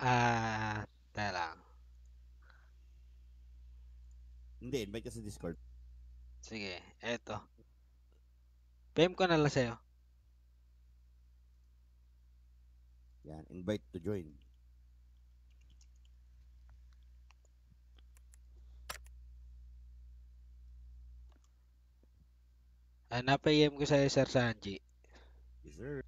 Ah, teka lang. Hindi, invite ka sa Discord. Sige, eto. PM ko na lang sa'yo. Yan, invite to join. Ah, napa-PM ko sa'yo, Sir Sanji. Yes, sir.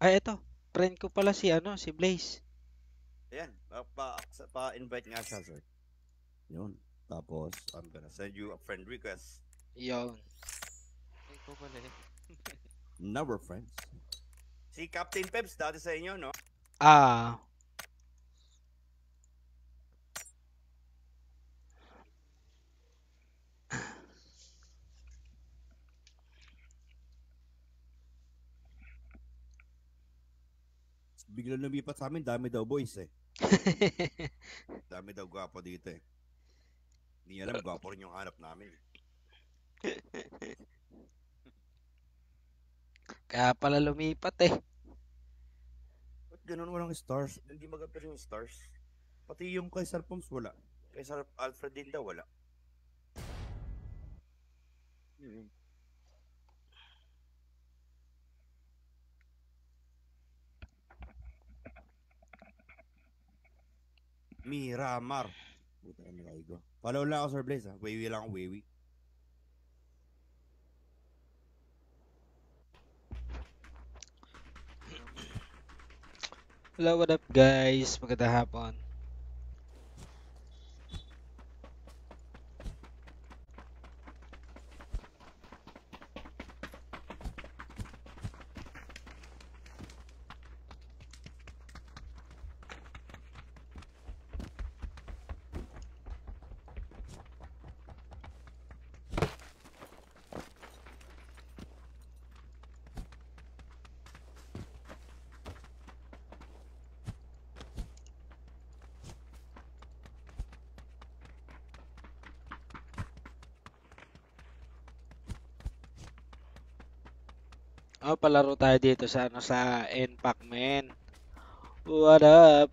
Ay, eto. Friend ko pala si ano, si Blaze. Ayan, pa, pa, pa nga siya, sir. Yun. Tapos, I'm gonna send you a friend request. Yun. Ikaw pala eh. Now we're friends. Si Captain Peps, dati sa inyo, no? Ah, Bigla lumipat sa amin, dami daw boys eh. Dami daw gwapo dito eh. Hindi alam, gwapo rin yung hanap namin. eh. kaya pala lumipat eh. Ba't ganun walang stars? Hindi mag-appear yung stars. Pati yung kay Sir Poms wala. Kay Sir Alfred din daw wala. Hmm. Miramar. Puta ka nilay ko. Follow lang ako Sir Blaze ha. Wawi lang ako, wawi. Hello, what up guys? Magandang hapon. Palaro tayo dito sa ano sa NPAC men. What up?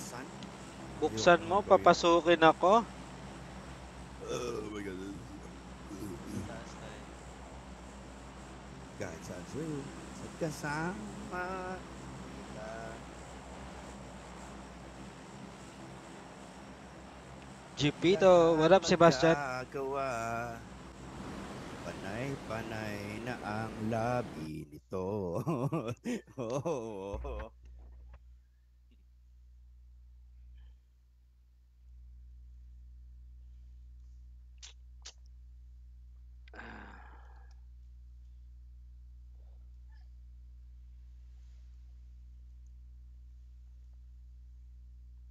San? Buksan mo, papasukin ako. Oh my god. Kahit saan sir. Sa kasama. kita. Jeepito, what up Sebastian? Panay-panay na ang labi nito. oh.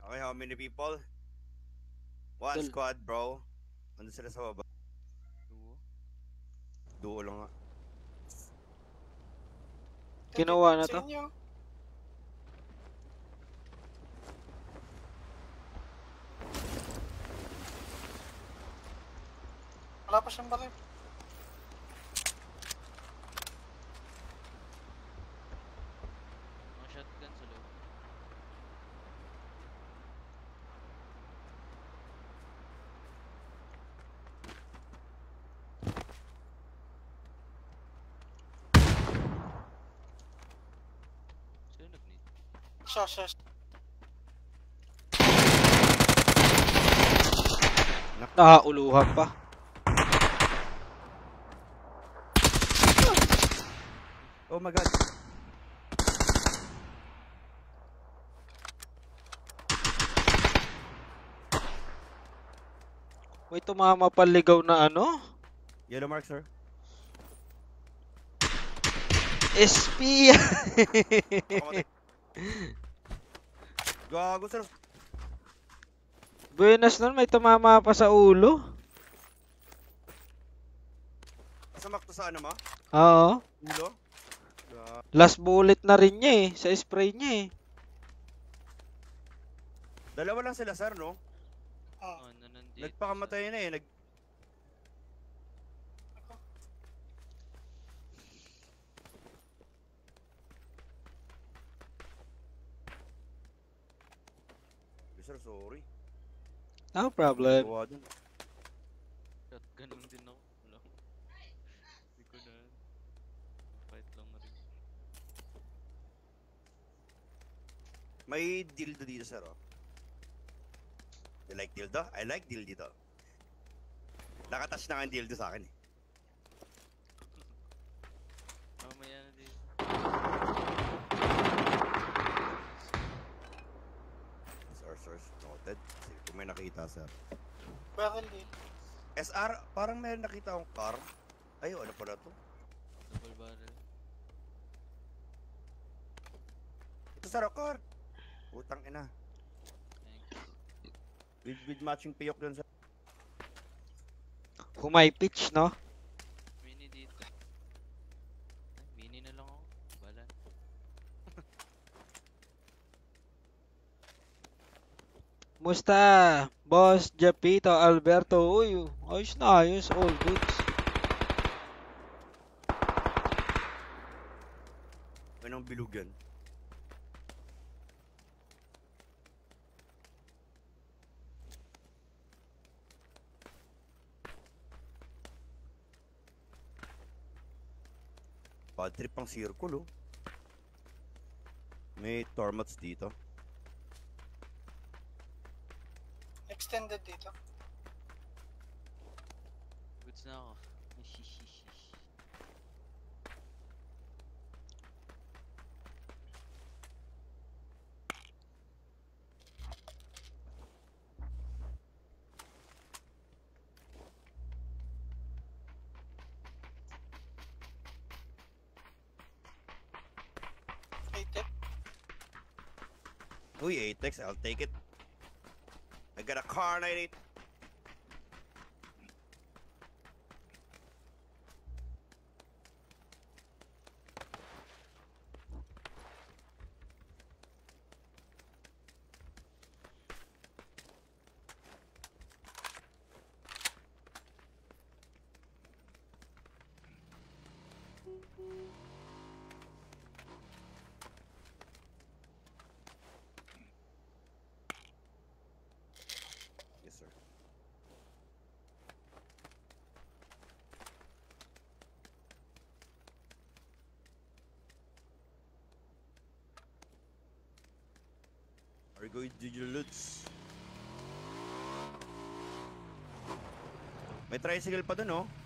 Okay, how many people? One Tul- squad, bro. Ano sila sa baba? Duo. Duo lang nga. Kinuha na to? Wala pa siyang baril. Mga shotgun sa loob. Siya, siya. Nakauluhan pa. Oh my god. May tumama paligaw na ano? Yellow mark, sir. SP! Gago, sir. Buenas nun, may tumama pa sa ulo. Samak to sa ano mo? Oo. Ulo? Gago. Last bullet na rin niya eh, sa spray niya eh. Dalawa lang sila, sir, no? Ah, Ano nandito? Nagpakamatay na eh. Nag... Eh, Sir, sorry. No problem. Gawa dun. Shotgun lang din ako. Wala. Hindi ko na. Fight lang na rin. May dildo dito, sir, oh. You like dildo? I like dildo. Nakatouch na nga ang dildo sa akin, eh. Mamaya na din. Sir, sir, noted. Sige, kung may nakita, sir. barrel din. SR, parang may nakita akong car. Ay, ano pala to? Double barrel. Ito, sir, oh, car. Utang ina. Thanks. With, with matching piyok dun, sir. Humay pitch, no? Mini dito. Ay, mini na lang ako. Bala. Musta? Boss Japito Alberto. Uy, ayos na ayos. All goods. Anong bilog yan? Bad trip ang circle, oh. May tormats dito. Extended dito. Goods na ako. Rated. Uy, Atex, I'll take it. I got a car 98. Yes, sir. Are you going to your loots? May tricycle pa dun, oh.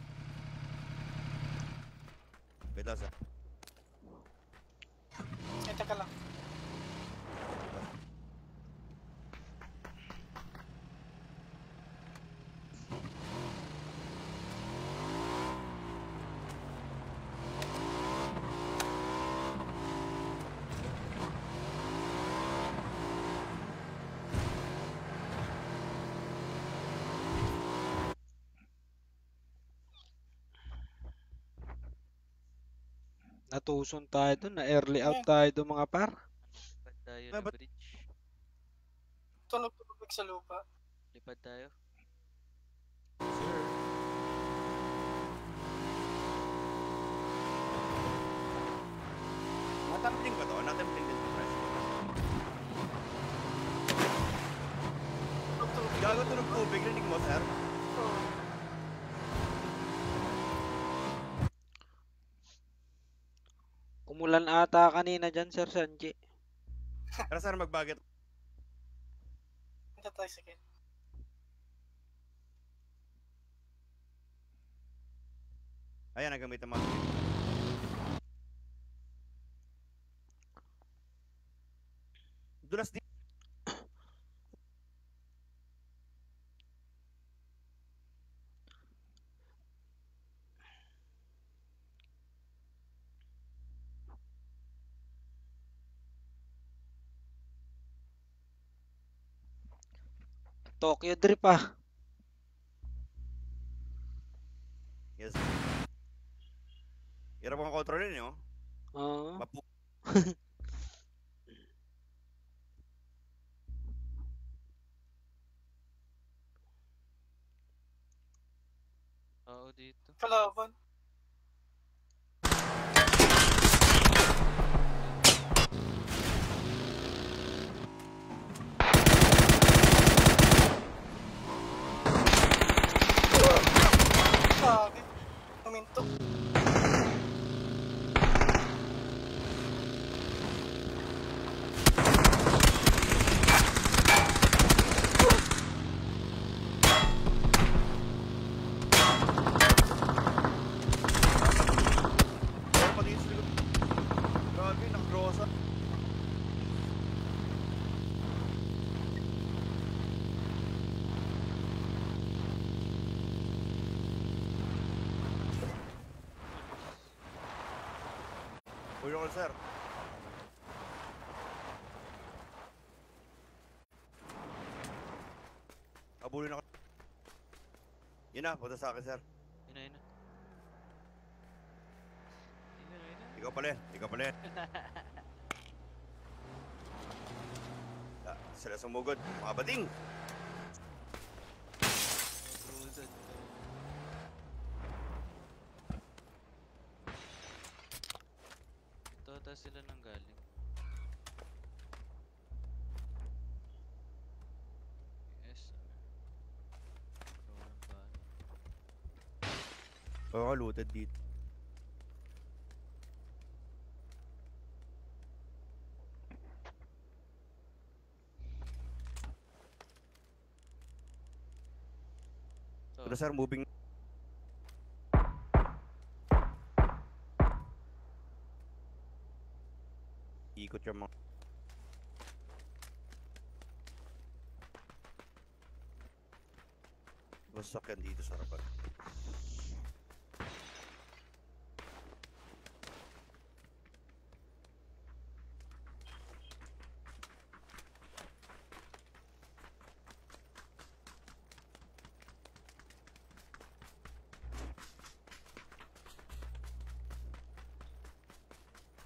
Natuson tayo dun. Na early out tayo dun mga par. Lipad tayo na ba't- bridge. Tunog tubig sa lupa. Lipad tayo. Sir. Natambling ba to? Natambling din to, tricycle. Tunog tubig. Gago tunog tubig, rinig mo, sir? Oo. Umulan ata kanina dyan, Sir Sanji. Tara, sir, magbaget. Tokyo Drift ah. Yes. Hirap ang control yun, oh. Oo. Mapu... Oo, dito. Kalaban. Sabi. Huminto. Pero pati yung silikod. Grabe, nakrosa. Roll, sir. Abulin ako. Yun na, punta sa akin, sir. Yun na, yun na. Yun na, yun na. Ikaw pala yan. Ikaw pala yan. Ah, sila sumugod. Mga bading. Cruiser. Ito ata sila nang galing. Yes. ano. Ikaw lang ba? Oo, looted dito. Ito. Pero sir, moving. Ikot yung mga... Wasak yan dito sa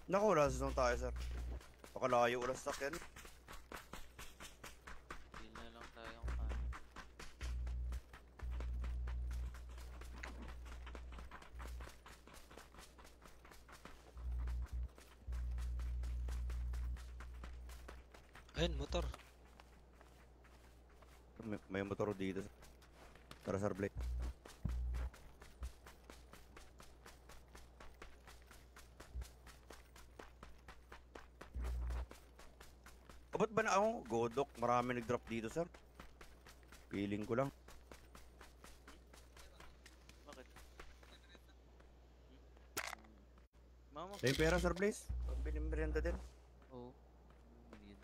Naku, wala sa tayo sir. Pakalayo ulas sakyan. Deal na lang tayong ano. Ayun, motor. May, may motor dito. Tara sir Blake. Abot ba na ako? Godok, marami nag-drop dito sir. Feeling ko lang. Bakit? Mama. May pera sir Blaze. Pambili merienda din. Oo. Maliit.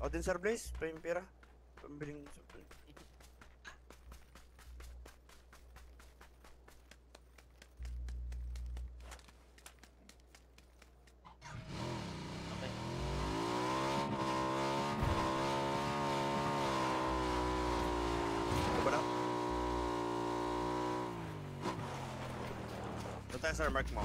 Ako din sir Blaze. May pera. Pambiling Okay. Ano ba na? Ito tayo sir, mark mo.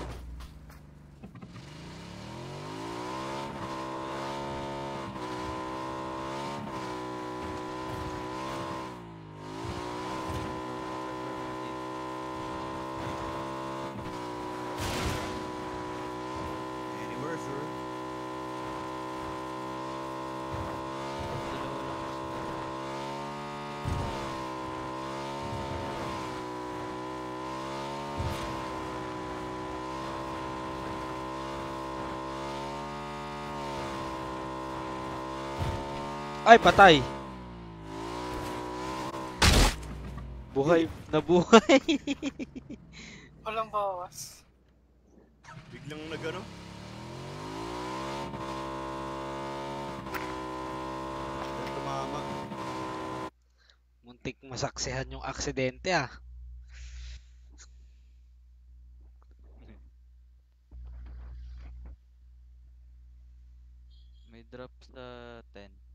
Anywhere sir. Dalawa lang kasi. Ay, patay. Buhay, nabuhay. Walang bawas. Biglang nagano. Tumama. Muntik masaksihan yung aksidente ah. May drop sa 10.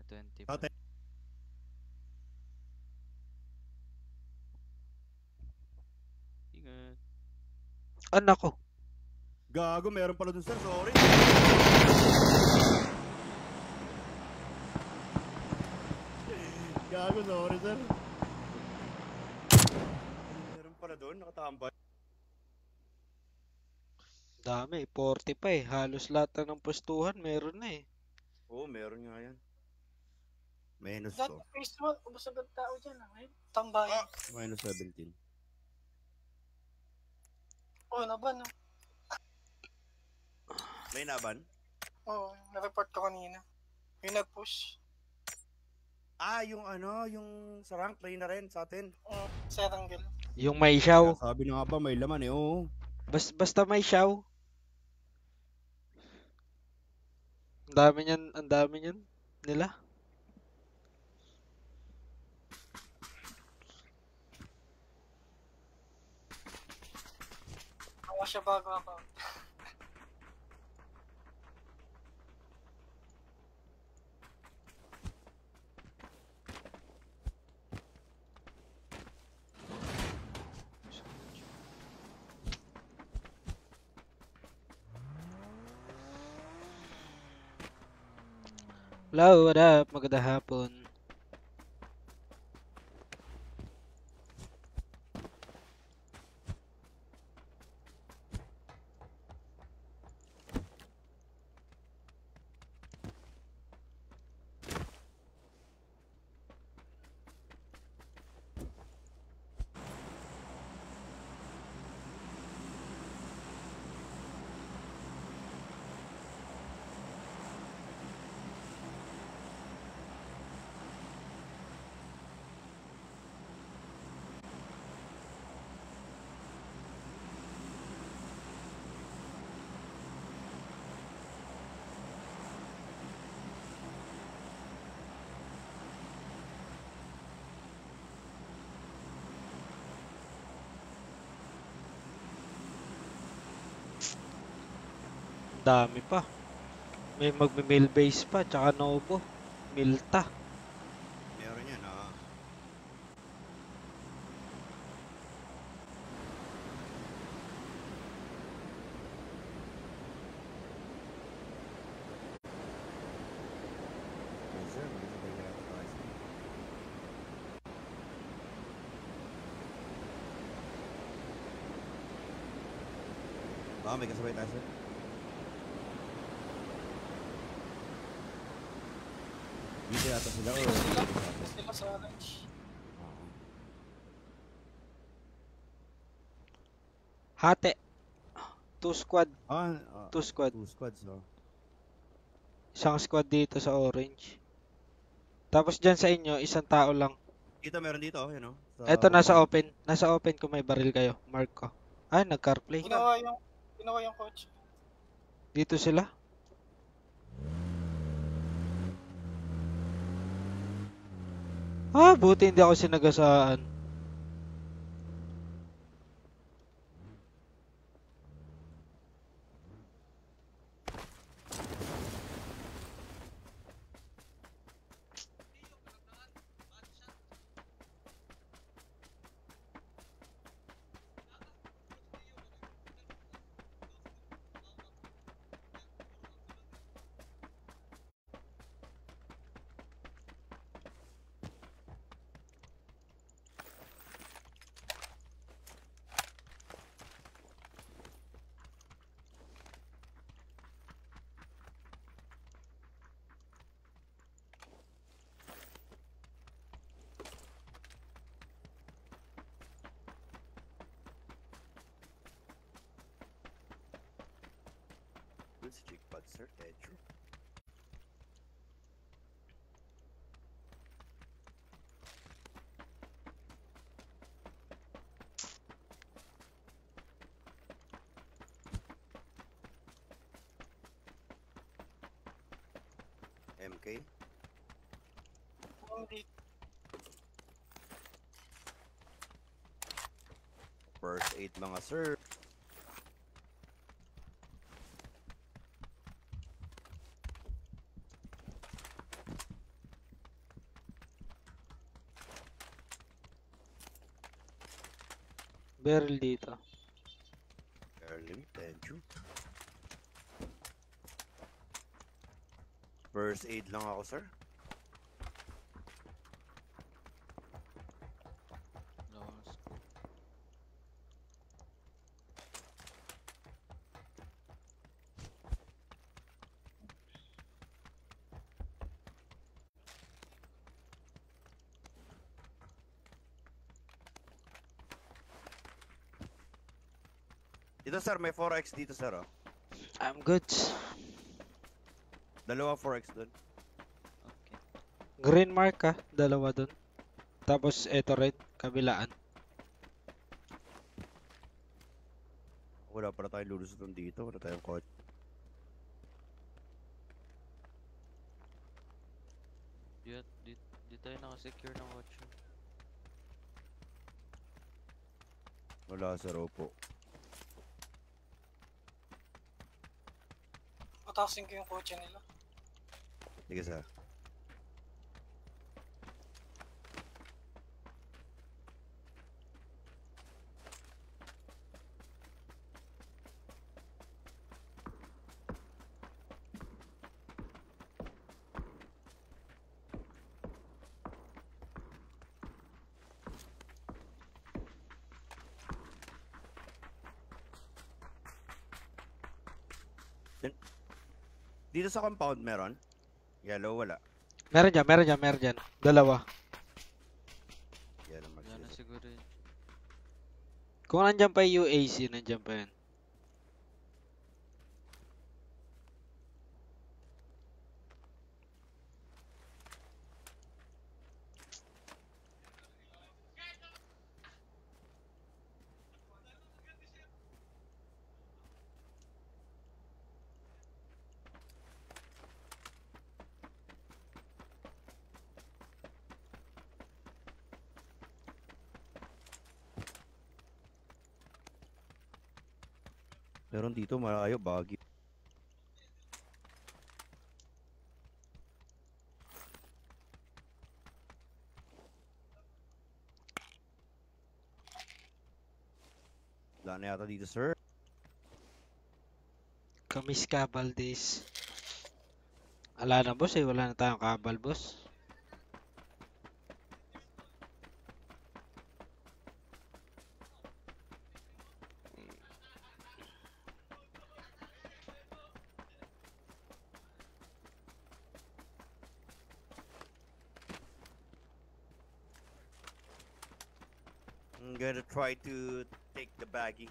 Na 20. Sa 10. Ingat. Anak ko. Gago, meron pala dun sir, sorry. Gago, sorry sir. Meron pala dun, nakatambay. Dami, 40 pa eh. Halos lahat na ng pwestuhan meron na eh. Oo, meron nga yan. Minus Dati to. phase 1, ubos agad tao dyan. Ah. Ngayon, tambayan. Minus 17. Oo, na ba no? May naban? Oo, na-report ko kanina. Yung nag-push. Ah, yung ano, yung sa rank play na rin sa atin. Oo, sa Ranggel. Yung may shaw. Sabi na nga ba, may laman eh, oo. Bas, basta may shaw. Ang dami niyan, ang dami niyan nila. Ako siya bago ako. Hello, what up? Magandang hapon. Dami pa. May magme-mail base pa, tsaka Novo. Milta. Meron yan, ah. Baka may kasabay tayo. Dito yata sila or? Sila sa. Oo. Hate. Two squad. Ah, ah, Two squad. two squads, oh. Isang squad dito sa orange. Tapos dyan sa inyo, isang tao lang. Dito meron dito, oh, yun oh. Sa Eto, nasa open. Nasa open kung may baril kayo. Mark ko. Ay, nag-carplay. Ginawa yung, ginawa yung coach. Dito sila. Ah, buti hindi ako sinagasaan. Sıcacık bak sırt Edru. MK? First aid mga sir. Barrel dito. Thank you. First aid lang ako, sir. Lakas ko. Dito, sir, may 4x dito, sir, oh. I'm good. Dalawa 4x doon. Okay. Green mark ah, dalawa dun. Tapos eto red, kabilaan. Wala para tayong lulusutan dito. Wala tayong kotse. Di, di, di tayo nakasecure ng watch. Wala, sir, opo. Patasin ko yung kotse nila. Sige, sir. Dito sa compound meron? Yellow, wala. Meron dyan, meron dyan, meron dyan. Dalawa. Yellow, Wala na mag siguro yun. Kung nandyan pa yung UAC, nandyan pa yan. Meron dito, malayo, baggy. Wala na yata dito, sir. Kamis Cabal days. Wala na boss eh, wala na tayong kabal boss. Try to take the baggy.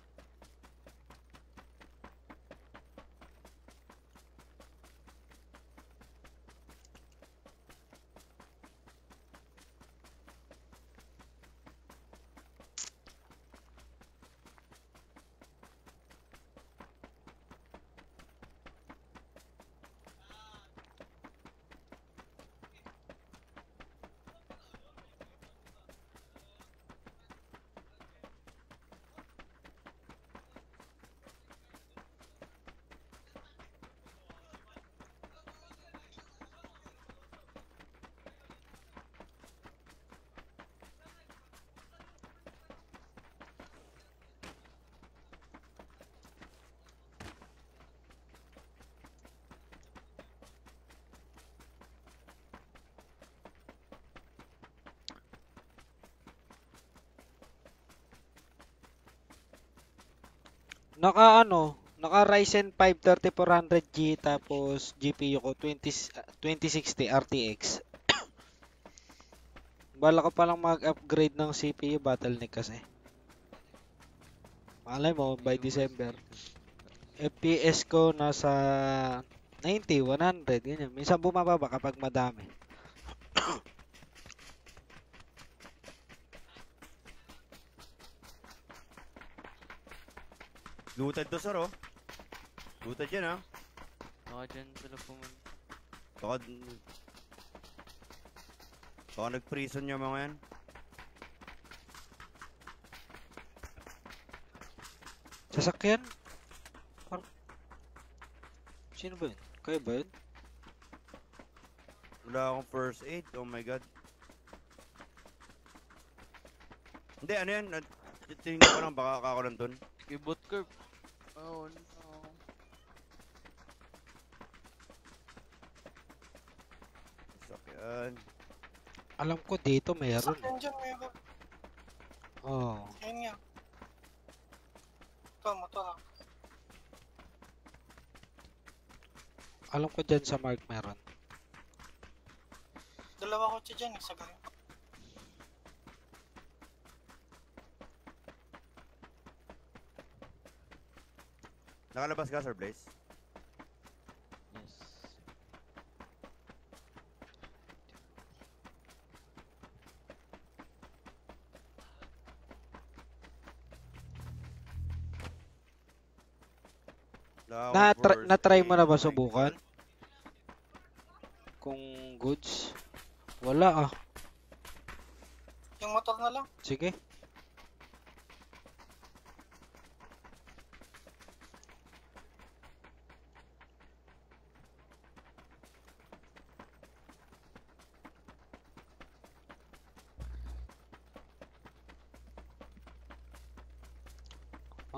Naka ano, naka Ryzen 5 3400G tapos GPU ko 20, s- ah, 2060 RTX. Bala ko palang mag-upgrade ng CPU bottleneck kasi. Malay mo by December. FPS ko nasa 90, 100, ganyan. Minsan bumababa kapag madami. Looted to, sir, oh. Looted yan, ah. Baka dyan sila pumunta. Baka Baka nag-prison yung mga yan. Sasakyan? Par Sino ba yun? Kayo ba yun? Wala akong first aid. Oh my god. Hindi, ano yan? Tingnan ko lang, baka ako nandun. Keyboard curve. Oh no. Sakyan. Alam ko dito meron. Sakyan dyan, meron. Oh. Ayun nga. Ito, motor ah. Alam ko dyan sa Mark meron. Dalawa kotse dyan eh, sa Nakalabas ka, Sir Blaze? Yes. Na-try, na-try mo na ba subukan? Kung goods? Wala ah. Yung motor na lang. Sige.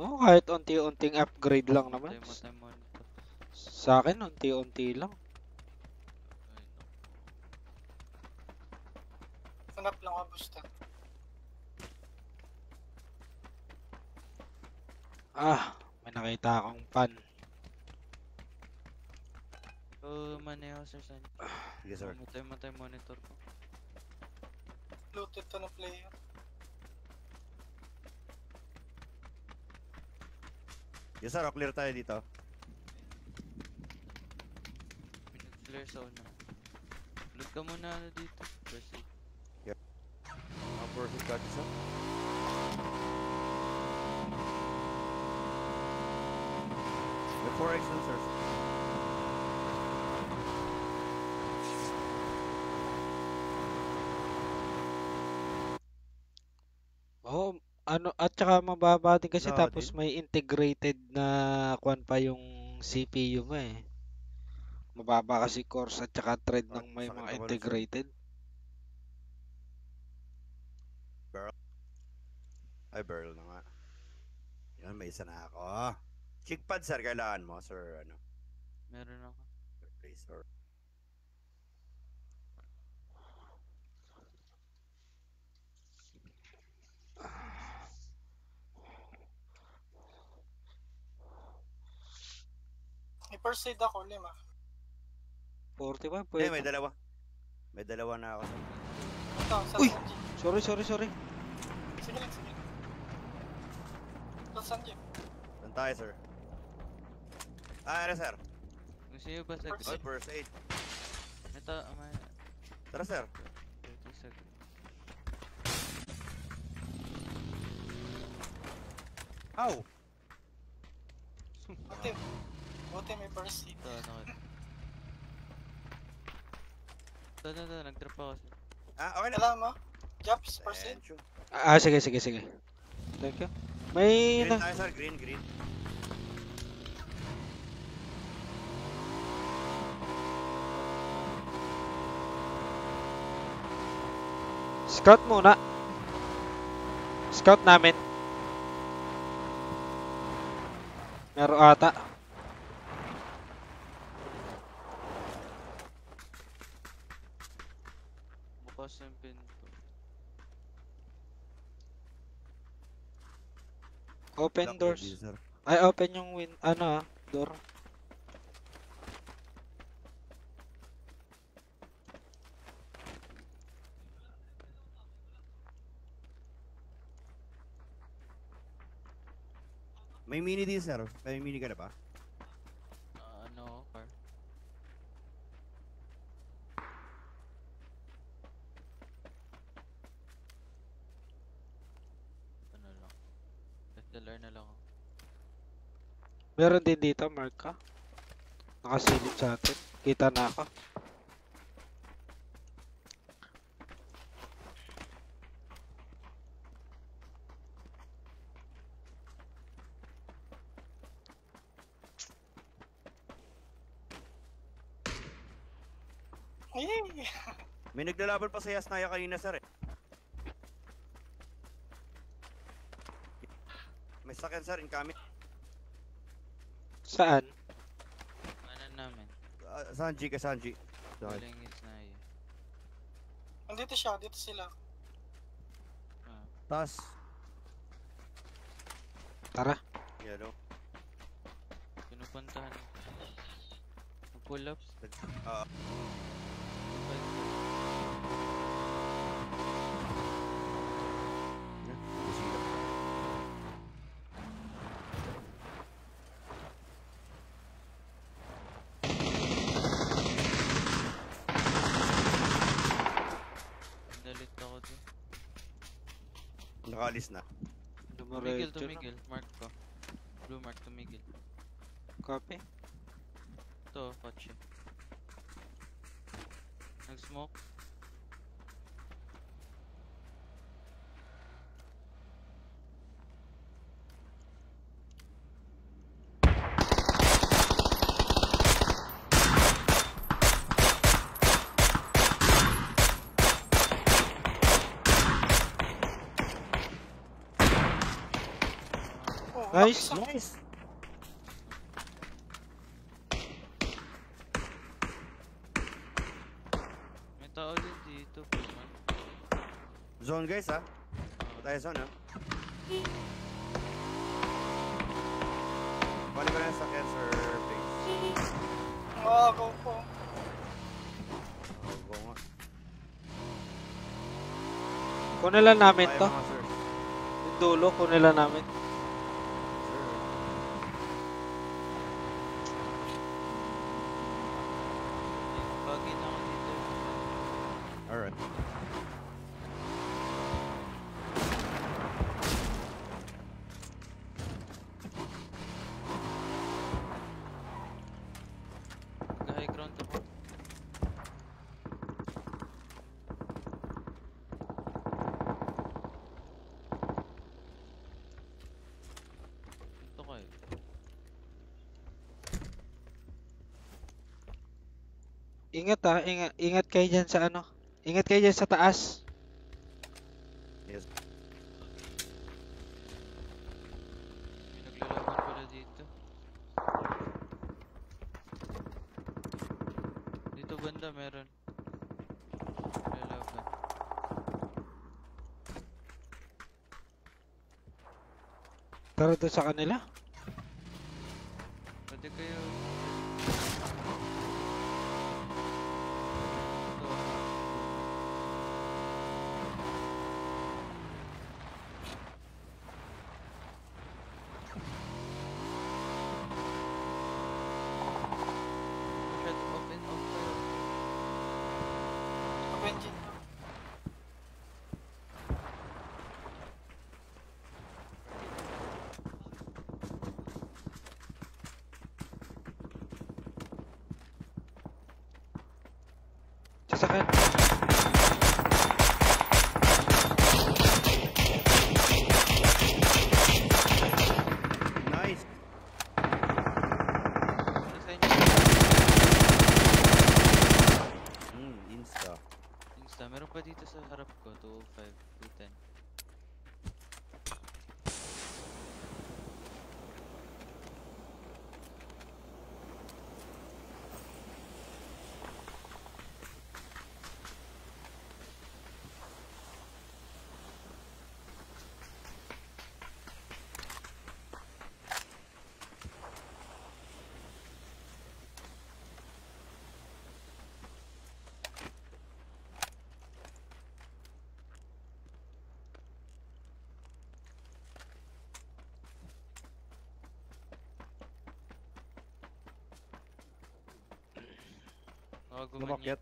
Oh, kahit unti-unting upgrade lang naman. Sa akin, unti-unti lang. Hanap lang ako booster. Ah, may nakita akong pan. So, maneho sir sir. Tayo mo tayo monitor ko. Looted to na player. Yes, sir. oh, Clear tayo dito. Flare sa una. Load ka muna ano dito. Proceed. Mga first aid gadgets, sir. May 4x dun, sir. Ano, at saka mababa din kasi Oo, tapos din. may integrated na kwan pa yung CPU mo eh. Mababa kasi cores at saka thread Ah, ng may sakit mga ako nun, sir. integrated. Ay, barrel na nga. Yan, may isa na ako. Chick pad, sir. Kailangan mo, sir. Ano? Meron ako. Sir Blaze, or... May first aid ako, lima. 45, Hindi, pwede. may dalawa. May dalawa na ako. Ito, sa Uy! Sorry, sorry, sorry. Sige lang, sige lang. Ito, Sanji. Saan tayo, sir? Ah, ano, sir? Gusto nyo ba sa First Oh, first aid. Ito, may Tara, sir. 30 seconds. Ow! Buti. Buti may first aid. Ito, ano. Ito, ito, ito. Nag-drop ako. Ah, okay na. Alam mo? Jobs, first aid. Ah, sige, sige, sige. Thank you. May Green na, tayo, sir. Green, green. scout muna. Scout namin. Meron ata. Bukas yung pinto. Open Lock doors. sir. Ay, open yung win, ano ah, door. May mini dito, sir. May mini ka na ba? Meron din dito, Marka. Nakasilip sa atin. Kita na ako. May naglalaban pa sa Yasnaya kanina sir eh. May sakyan sir, incoming. Saan? Ano namin? Uh, Sanji ka, Sanji. Sorry. Na yun. Andito siya, dito sila. Ah. Tas. Tara. O. Pinupuntahan. Pull up. Ah. Dalit ako dun. Nakalis na. Tumigil, tumigil. Mark ko. Blue mark, tumigil. Copy. Ito, kotse. Nag-smoke. Oh, Nice. Nice! May tao din dito. Zone guys ha. Tayo zone ha. Kunin ko na sakyan, sir. Base. Ah, go po. Oh, go nga. Kunin lang namin to. Yung dulo, kunin lang namin. Sir. Bagay na ako dito. Alright. Nag-high ground ako. Ito kayo. Ingat ah, ingat, ingat kayo dyan sa ano. Ingat kayo dyan sa taas. Yes. Naglalaban pala dito. Dito banda meron. Naglalaban. Tara doon sa kanila. Pwede kayo... Ito. Shut open off kayo. Avenging. Sasakyan. Nice! Ano sa inyo? Hmm, insta. Insta. Meron pa dito sa harap ko. 205, 210. Baka gumanyan. Lumakyat.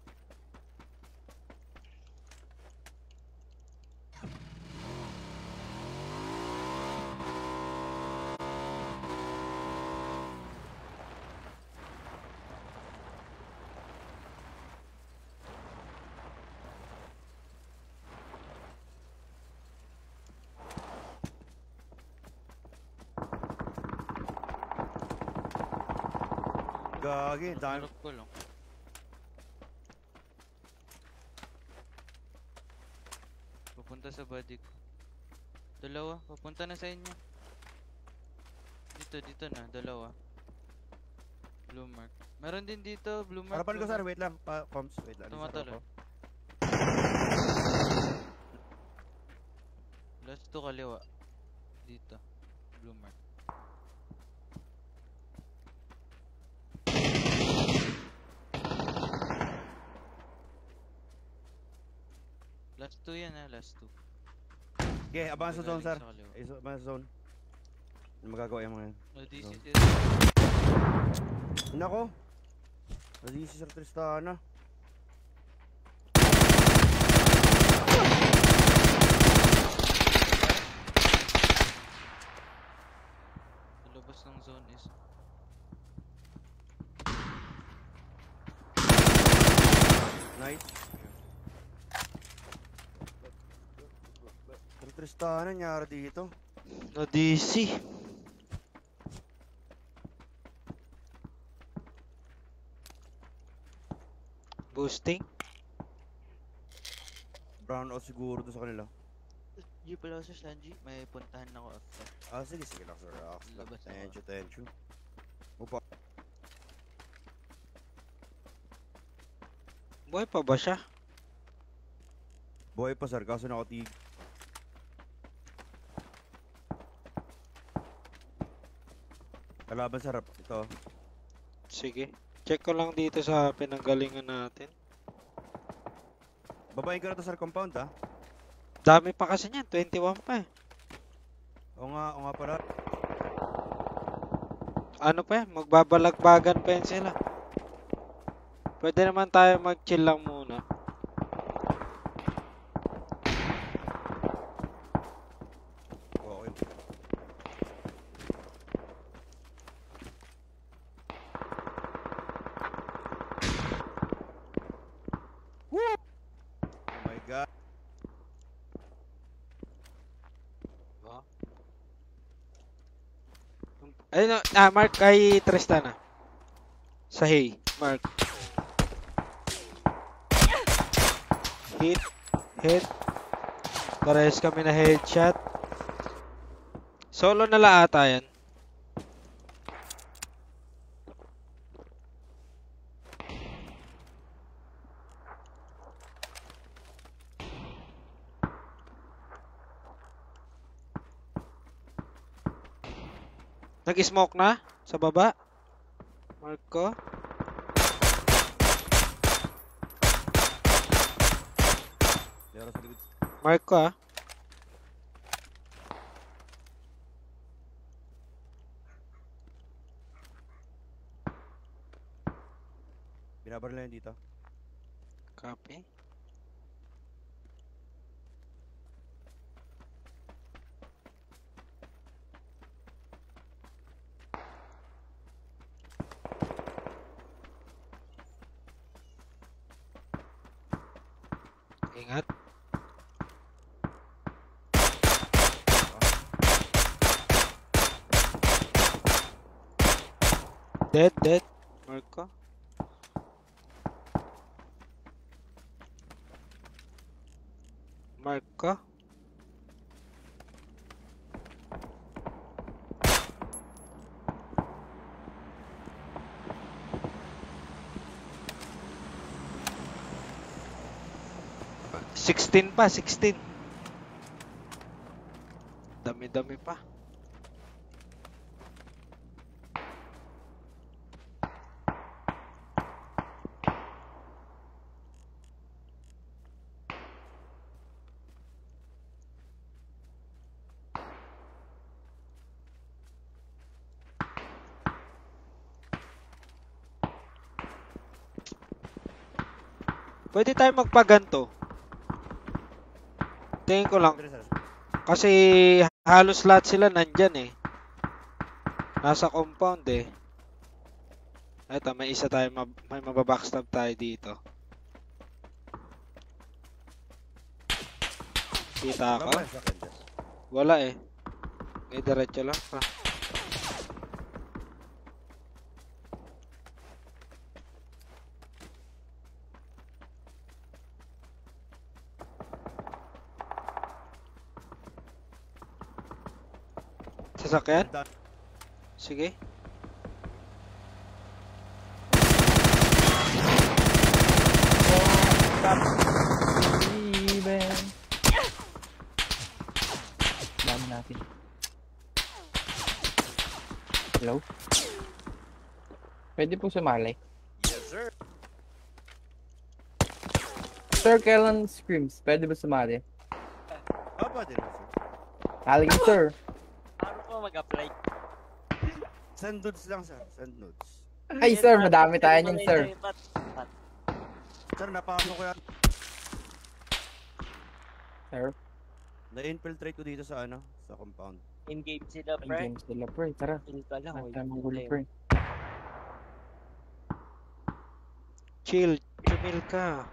Gagi, dami. Harap ko lang. Papunta sa body ko. Dalawa, papunta na sa inyo. Dito, dito na, dalawa. Blue mark. Meron din dito, blue mark. Harapan ko sir, wait lang. Pa, comms, wait lang. Tumatalo. Last to kaliwa. Dito. Blue mark. Last two yan ha, last two. Okay, abangan sa zone sir. abangan sa zone. Ano magagawa yung mga yan? Is it. Nako. Nadi si Sir Tristana. Sa labas ng zone is Nice. Sir Tristana, nangyari dito. No DC. Boosting. Brown out siguro to sa kanila. G pala sa Sanji, may puntahan ako after. Ah, sige, sige lang sir. Lang. Labas ako. Tension, tension. Upa. Buhay pa ba siya? Buhay pa sir, kaso nakatig. Kalaban sarap. Ito. Sige. Check ko lang dito sa pinanggalingan natin. Babayin ka na to sir compound ha. Dami pa kasi niyan, 21 pa eh. O nga, o nga pala. Ano pa yan, magbabalagbagan pa yan sila. Pwede naman tayo mag-chill lang muna. Okay. Woo! Oh my god. Na- ah, Mark kay Tristana. Sa Hay, Mark. Hit, hit. Parehas kami na headshot. Solo na la ata yan. Nag-smoke na sa baba. Mark ko. Meron sa likod. Mark ko ah. Binabaril na yun dito. 16 pa, 16. Dami-dami pa. Pwede tayo magpaganto. Tingin ko lang. Sir. Kasi halos lahat sila nandyan eh. Nasa compound eh. Eto, may isa tayo, mab may mababackstab tayo dito. Kita ako? Wala eh. May diretso lang pa. Sasakyan? Sige. Even. Dami natin. Hello? Pwede po sumali. Yes, sir. Sir, screams? Pwede ba sumali? Papa din, sir. Haligi, sir. Paano po mag-apply? Send nudes lang, sir. Send nudes. Ay, sir, madami tayo niyan, sir. Sir, napasok ko yan. Sir, Na-infiltrate ko dito sa ano, sa compound. In-game sila, pre. games nila, pre. Tara. Feel ka lang. Manggulo, tayo. pre. Chill. Chumil ka.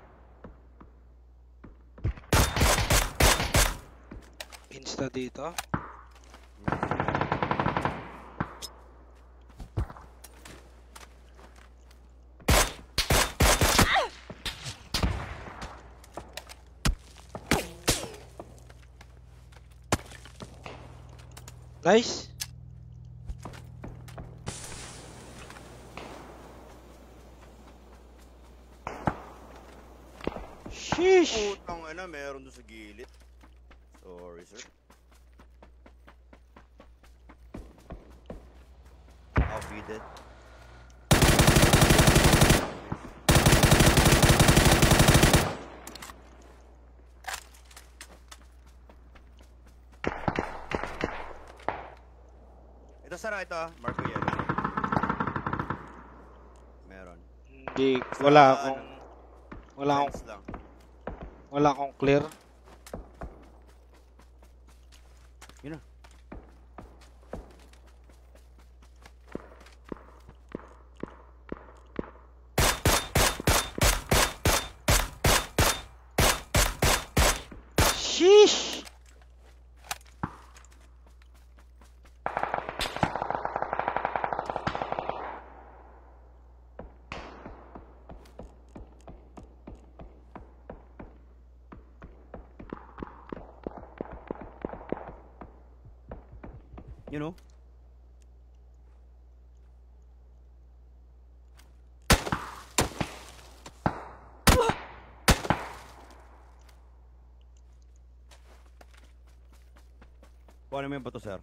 Insta dito. Nice. Sheesh. Putang ina, meron doon sa gilid. Sorry, sir. I'll feed it. Sir, ito ah. Mark ko yan. Meron. Hindi, wala Sa, akong wala akong wala akong clear. Yun na. Sheesh. You know? Kuha mo yung bato, sir.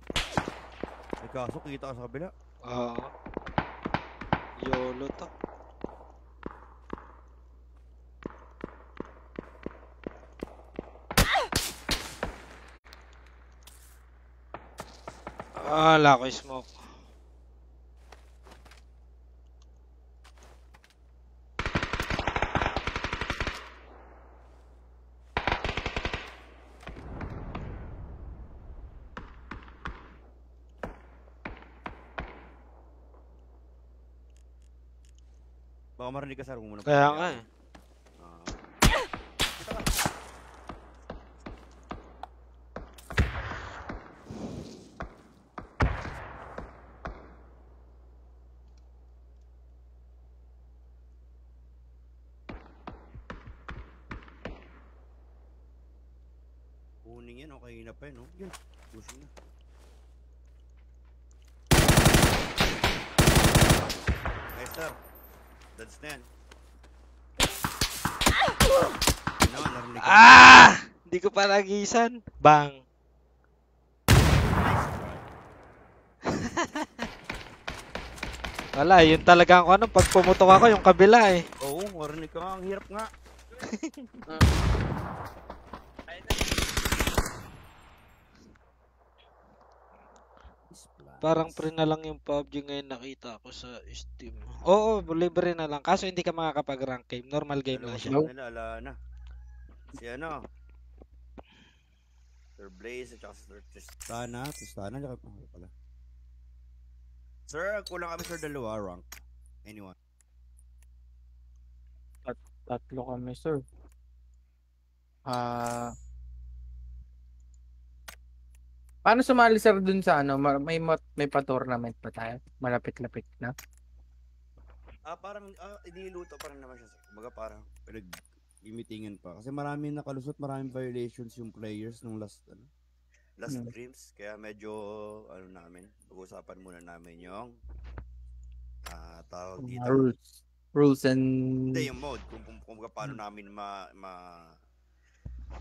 Ay, kaso, kita ka sa kabila. Oo. YOLO to. Ah, wala ko smoke. Baka marinig ka, sir. Huwag mo na Kaya nga eh. Ah. Kuning yan, okay na pa yun, no? Yun, pushing na. Nice, sir. That's na yan. Ano, narinig ko. Ah! Hindi ko pa nagisan. Bang. Wala, yun talaga ako ano, pag pumutok ako yung kabila eh. Oo, narinig ko nga. Ang hirap nga. Parang pre na lang yung PUBG ngayon nakita ko sa Steam. Oo, libre na lang. Kaso hindi ka makakapag-rank game. Normal game lang siya. Nila, ala na. Si ano? Sir Blaze at saka si Sir Tristana. Tristana, tsaka ano pala. Sir, kulang kami sir dalawa rank. Anyone? Tatlo kami, sir. Ah... Paano sumali sir dun sa ano? Ma- May may pa-tournament pa tayo? Malapit-lapit na. Ah, parang, ah, iniluto pa rin naman siya. sir. Kumbaga parang pinag-meetingan pa. Kasi maraming nakalusot, maraming violations yung players nung last, ano. last Hmm. streams, kaya medyo, ano namin, pag-usapan muna namin yung, ah, tawag dito. Rules. Rules and... Hindi, yung mode, kung, kung, kung paano namin ma, ma,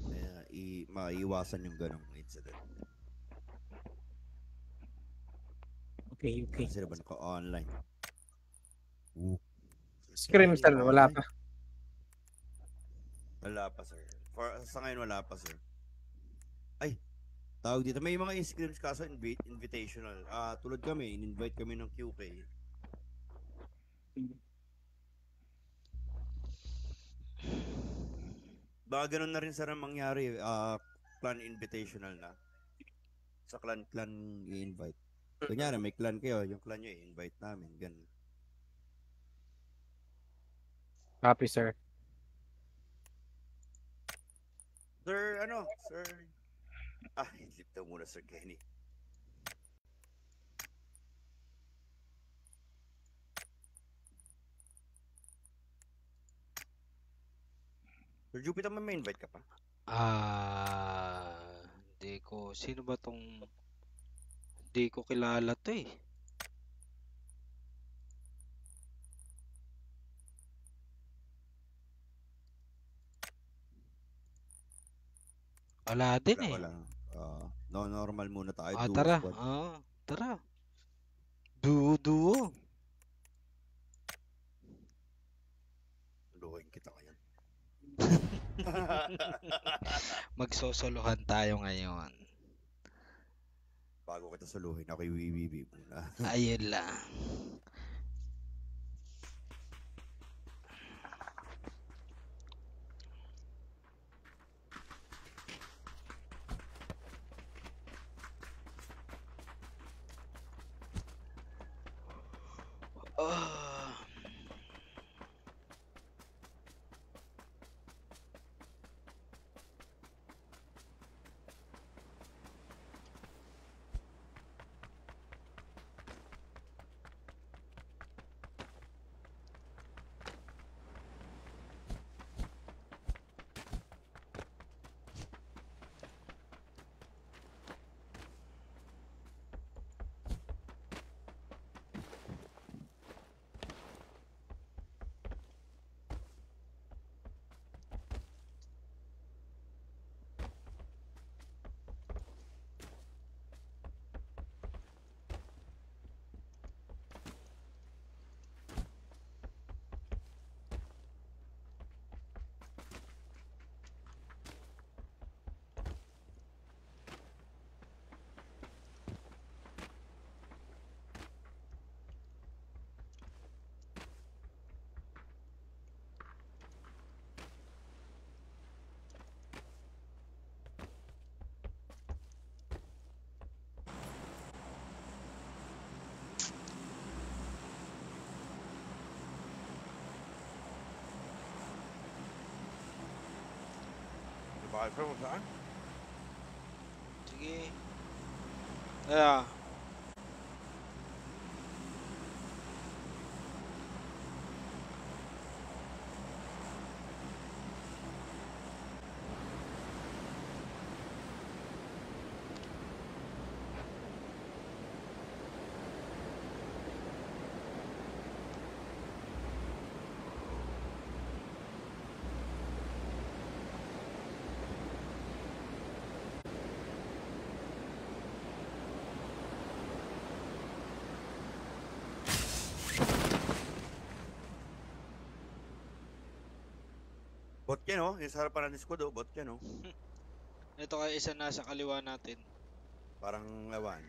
eh, i, maiwasan yung ganong incident. Okay, okay. Kasi ba naka-online? Ooh. Scream, sir. Wala pa. Wala pa, sir. For, sa ngayon, wala pa, sir. Ay, tawag dito. May mga scrims kaso invi- invitational. Ah, tulad kami, in-invite kami ng QK. Baka ganun na rin sir ang mangyari. Ah, clan invitational na. Sa clan, clan i-invite. Kunyari, may clan kayo, yung clan nyo i-invite namin. Ganun. Copy, sir. Sir, ano? Sir... Ah, ilip daw muna, Sir Kenny. Sir Jupiter, may invite ka pa? Ah, hindi ko. Sino ba tong... Hindi ko kilala to eh. Wala din Wala, eh. wala. Ah, no, normal muna tayo. Ah, duo tara. squad. Ah, tara. Duo, duo. Luhin kita ngayon. Magsosolohan tayo ngayon. Bago kita suluhin, ako yung wiwiwi muna. Ayun lang. Sige. Kaya, Yan, oh. Yung sa harapan ng squad, oh. Bot yan, oh. ito kaya isa nasa kaliwa natin. Parang lawan.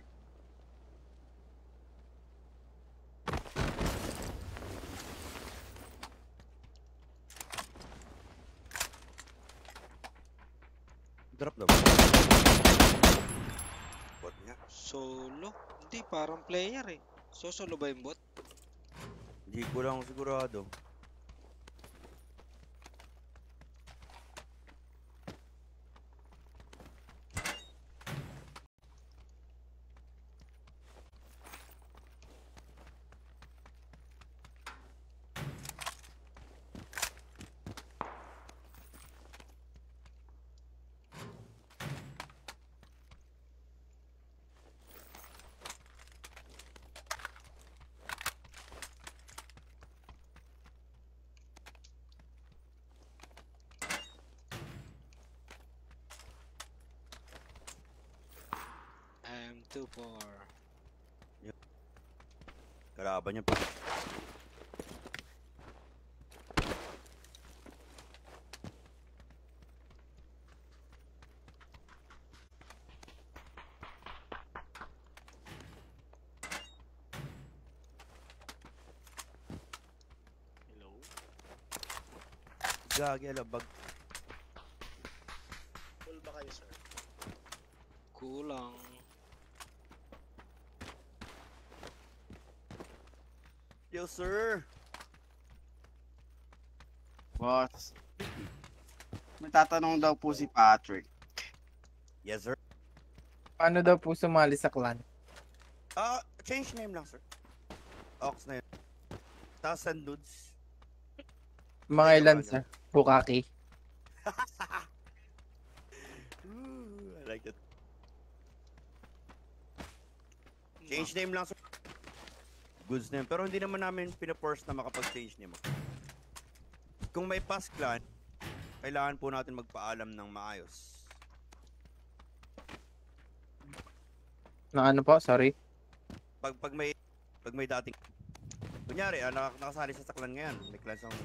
Drop daw. Bot nga. Solo? Hindi, parang player eh. So, solo ba yung bot? Hindi ko lang sigurado. Gagi, alabag. Full ba kayo, sir? Kulang. Yo, sir! Boss. May tatanong daw po si Patrick. Yes, sir. Paano daw po sumali sa clan? Ah, change name lang, sir. Ox na yun. Tapos and dudes. Mga ilan sir? Bukaki. Ooh, I like it. Change name lang, sir. Goods name. Pero hindi naman namin pinaforce na makapag-change name. Kung may pass clan, kailangan po natin magpaalam ng maayos. Na ano po? Sorry. Pag pag may pag may dating kunyari, ah, nak- nakasali siya sa clan ngayon, may clan siyang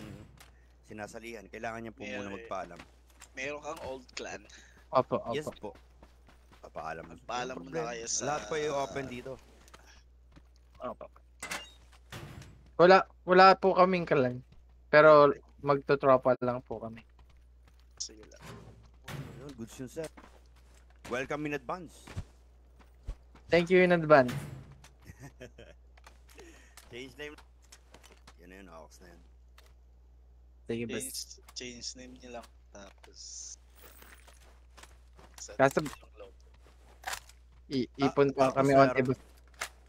sinasalihan, kailangan niya po muna May- magpaalam. Meron kang old clan. Opo, opo. Yes po. Papaalam. Magpaalam muna problema. kayo sa- Lahat po i-open dito. Opo. Wala, wala po kaming clan. Pero magtotropa lang po kami. Sige lang. Yun, goods yun, sir. Welcome in advance. Thank you in advance. Change name. Yan na yun, Ox na yun. Sige. Change, change name niyo lang. Tapos... Kaso-. I- ipon pa Ah, kami onti, boss.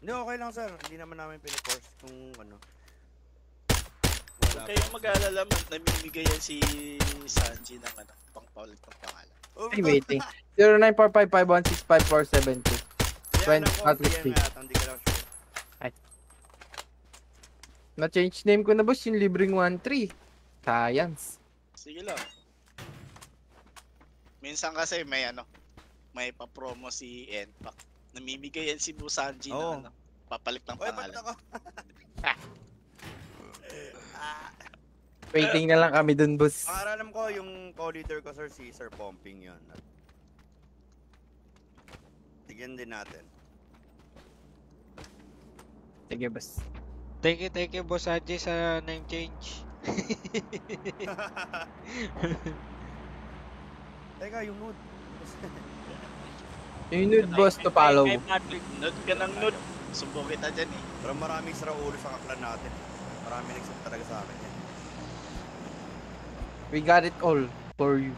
Hindi, okay lang, sir. Hindi naman namin piniforce kung ano. Huwag Wala kayong mag-aalala, man. Namimigay yan si Sanji ng ano, pangpaulit ng pangalan. po. Ay, waiting. 0945516542. Kaya alam ko, Patrick PM T. nga, Hindi ka lang sure. Na-change name ko na, boss, yung libreng 1-3. Science. Sige lang. Minsan kasi may ano, may pa-promo si Npac. Namimigay yan si Bu Sanji Oo. ng ano, papalit ng Oy, pangalan. ako? Waiting na lang kami dun, boss. Ang alam ko, yung co-leader ko, sir, si Sir Pumping yun. Tigyan din natin. Sige, boss. Thank you, thank you, Boss Ajay, sa name change. Teka, yung mood. You need boss to follow. Kay Patrick. Nod ka ng nod. Subo kita dyan eh. Pero maraming sira ulo sa kaklan natin. Maraming nagsip talaga sa akin yan. We got it all for you.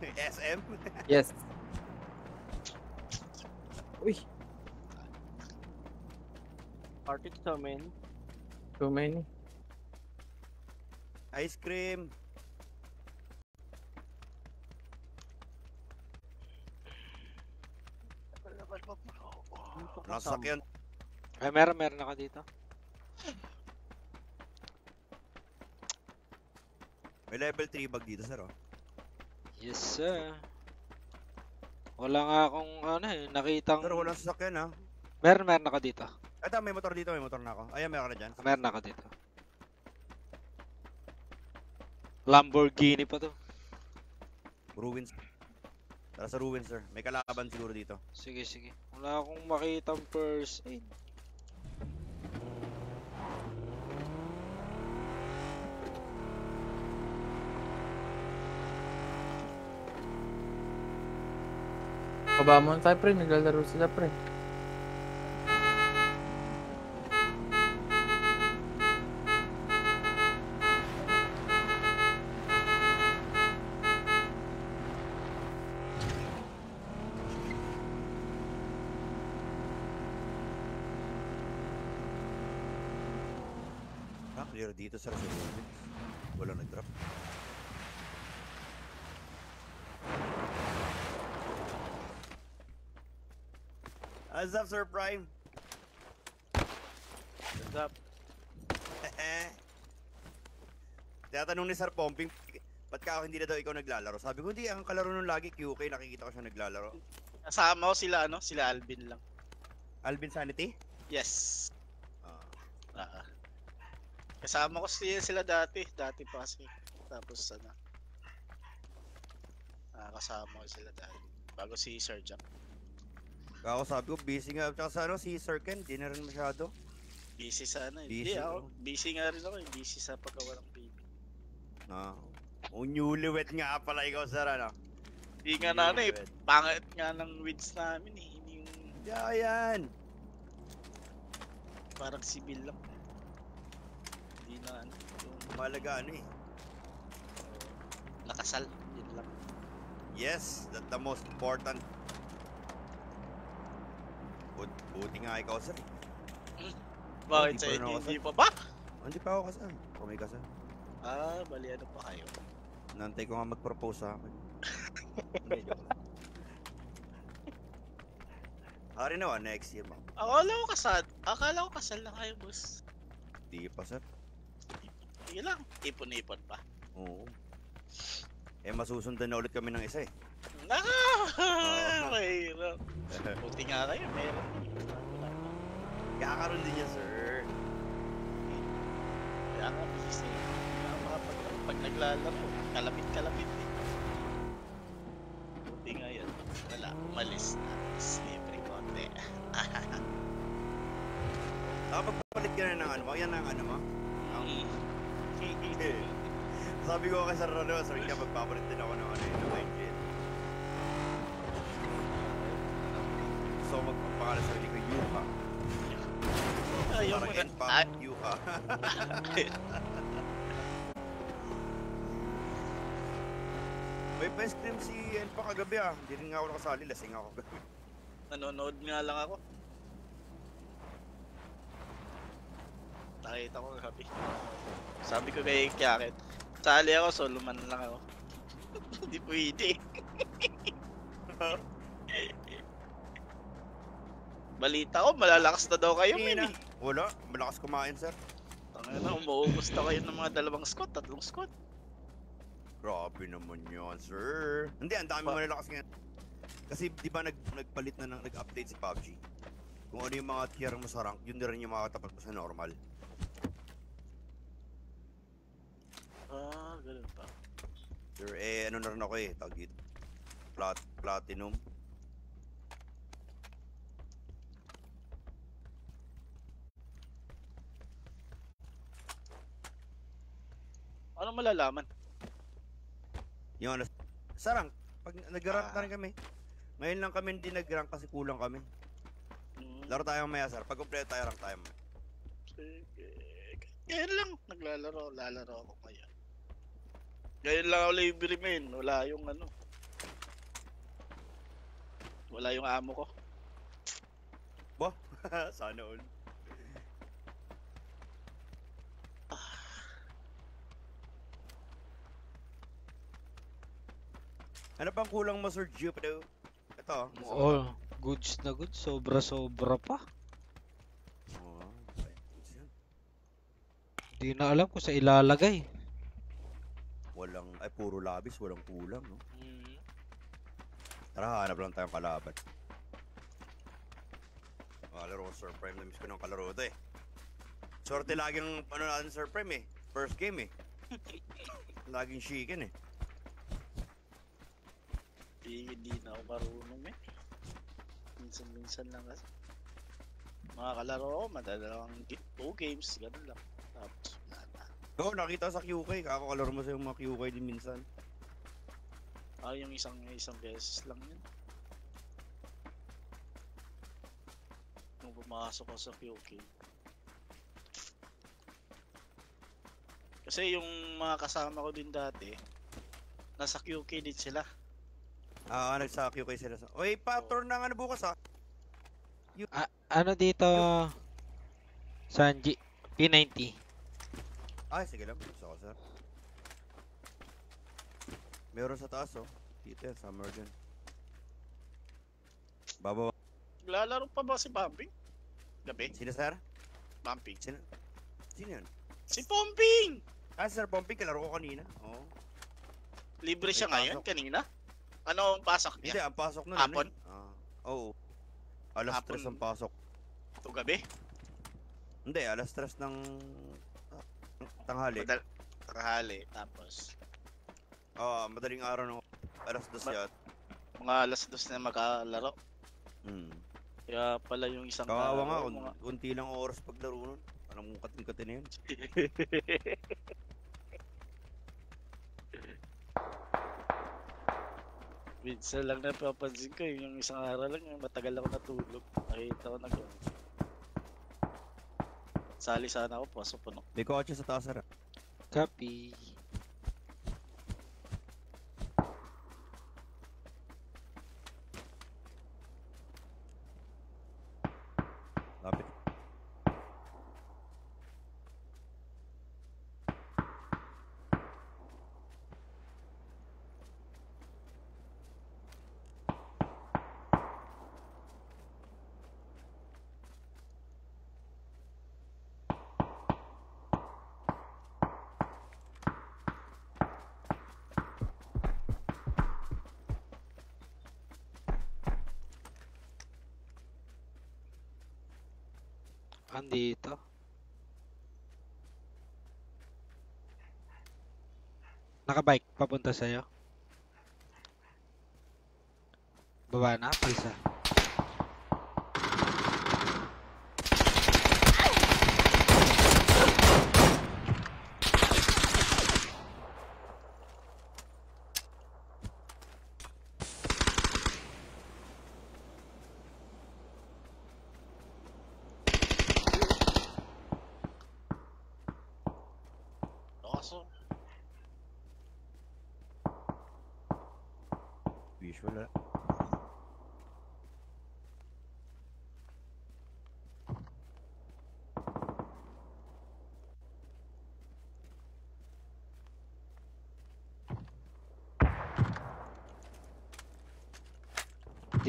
SM? Yes. Uy, Patrick so man. too many. Ice cream. Nasa sakyan. Ay, meron, meron ako dito. May level 3 bag dito, sir. Oh. Yes, sir. Wala nga akong, ano eh, nakitang... Pero walang sasakyan, ha? Meron, meron ako dito. Ito, may motor dito, may motor na ako. Ayan, meron ka na dyan. Meron ako dito. Lamborghini pa to. Ruins. Tara sa ruins, sir. May kalaban siguro dito. Sige, sige. Wala akong makitang first aid. Baba mo tayo, pre. Naglalaro sila, pre. Clear dito, sir. Sa ruins. Wala nag-drop. What's up, Sir Prime? What's up? Tinatanong ni Sir Pomping, ba't ka hindi na daw ikaw naglalaro? Sabi ko, hindi, ang kalaro nun lagi QK, nakikita ko siya naglalaro. Kasama ko sila ano, sila Alvin lang. Alvin Sanity? Yes. Kasama ko sila, sila dati, dati pa kasi. Tapos ano. Ah, kasama ko sila dati. Bago si Sir Jack. Ako sabi ko, busy nga. Tsaka sa ano, si Sir Ken, di na rin masyado. Busy sa ano. Busy, Hindi ako. oh. Busy nga rin ako. eh. Busy sa paggawa ng baby. Na. Oh, newlywed nga pala ikaw, sir, ano? Hindi nga na ano eh. Newlywed. Pangit nga ng weeds namin eh. Hindi yung Yeah, yan. parang civil lang. Hindi na ano. Yung Malaga ano eh. nakasal. Yun lang. Yes, that's the most important. But, buti nga ikaw, sir. Bakit di sa pa rin inyo hindi pa ba? Oh, Hindi pa ako kasal. Kung may kasal. Ah, bali ano pa kayo? Nantay ko nga mag-propose sa akin. Hindi. Hari naman, next year, ma'am. Akala ko kasal. Akala ko kasal na kayo, boss. Di pa, sir. Sige lang. Ipon-ipon pa. Oo. Eh, masusundan na ulit kami ng isa eh. Ah, mahirap. Buti nga kayo, meron. Kakaroon din yan, sir. Kaya nga, busy. Kaya nga, pag, pag naglalaro, kalapit-kalapit eh. Buti nga yan. Wala, malis na. Libre konti. Dapat papalit ka na ng ano mo. Yan ang ano mo. Sabi ko kay Sir Rolo, sir, kaya magpapalit din ako ng ano yun, ng engine. So, magpapangalan sa sarili ko, Yuha. Ayaw mo Parang na. Ah, Yuha. May best cream si NPAC kagabi ah. Hindi rin nga ako nakasali, lasing ako kagabi. nanonood nga lang ako. Nakita ko gabi. Sabi ko kay Kiaket, sali ako, solo man lang ako. Hindi pwede. Balita ko, malalakas na daw kayo, Kanina. Min. Wala, malakas kumain sir. Tangina, umuubos na kayo ng mga dalawang squad, tatlong squad. Grabe naman yan, sir. Hindi, ang dami malalakas ngayon. Kasi di ba nag, nagpalit na, ng, nag-update si PUBG? Kung ano yung mga tier mo sa rank, yun din rin yung makatapat mo sa normal. Ah, ganun pa. Sir, eh, ano na rin ako eh, tawag dito. Plat, platinum. Ano malalaman? Yung ano, sa rank. Pag nag-rank na Ah. rin kami. Ngayon lang kami hindi nag-rank kasi kulang kami. Hmm, Laro tayo mamaya, sir. Pag kompleto tayo, rank tayo mamaya. Sige. Ngayon lang, naglalaro, lalaro ako ngayon. Ngayon lang ako libre, men. Wala yung ano. Wala yung amo ko. Sana all. Ano pang kulang mo, Sir Jupiter? Ito. Oh, goods na goods. Sobra-sobra pa. Oh, Di na alam kung sa ilalagay. Walang, ay puro labis, walang kulang, no? Hmm. Tara, hanap lang tayong kalaban. Kalaro ko Sir Prime, na-miss ko ng kalaro ito eh. Sorte laging ano natin Sir Prime eh. First game eh. Laging chicken eh. Di, di na ako marunong eh. Minsan-minsan lang kasi. Mga kalaro ko, madalawang 2 games, ganun lang. Go, nakita sa QK. Kakakalaro mo sa yung mga QK din minsan. Ah, yung isang isang beses lang yun. Nung pumasok ko sa QK. Kasi yung mga kasama ko din dati, nasa QK din sila. Ah, nagsa QK sila sa... Oy, pa-turn na nga na bukas ah. Ano dito? Sanji. P90. Ay, sige lang. Gusto ko, sir. Meron sa taas, oh. Dito yan, summer dyan. Baba. Naglalaro pa ba si Pumping? Gabi? Sino, sir? Pumping. Sino? Sino yan? Si Pumping! Ah, Sir Pompey, kalaro ko kanina. Oo. Libre siya ngayon, kanina? Ano ang pasok Hindi, niya? ang pasok nun. Hapon? Ano, eh. ah, Oo. Alas Hapon. 3 ang pasok. Ito gabi. Hindi, alas 3 ng tanghali. Madal tanghali. Tapos, Oo, madaling araw ng alas 2 Ma- yat. mga alas dos na makalaro. Hmm. Kaya pala yung isang Kawawa nga, kun- mga- kunti lang oras paglaro nun. Anong kating-katin na yun? Minsan lang napapansin ko eh, yung isang araw lang, yung matagal ako natulog. Nakita ko nag Sali sana ako, paso puno. May kotse sa taas na. Copy. Andito. Nakabike papunta sa'yo. Baba na, palsa. Kaso, Visual ah.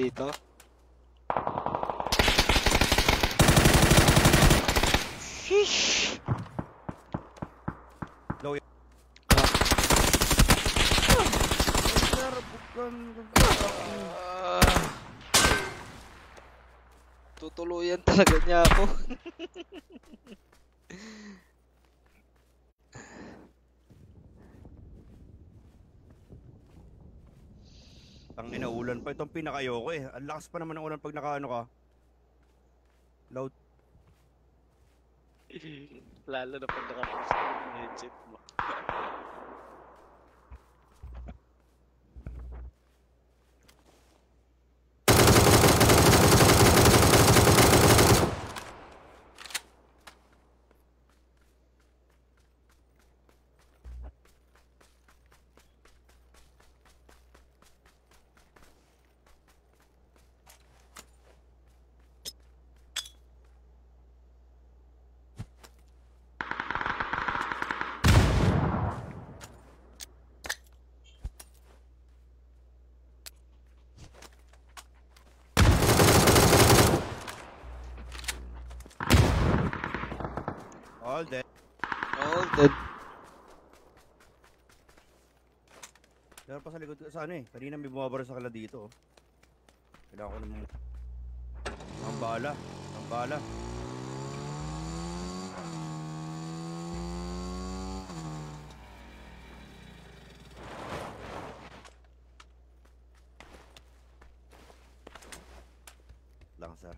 Dito. Sheesh! Low Ah, Ah. Tutuluyan talaga niya ako. Ang inaulan pa. Itong pinakayoko eh. Ang lakas pa naman ng ulan pag nakaano ka. Loud. lalo na pag nakapost yung headset mo. All dead. All dead. Meron pa sa likod sa ano eh. Kanina may bumabara sa kala dito. oh. Kailangan ko ng ang bala. Ang bala. Lang sir.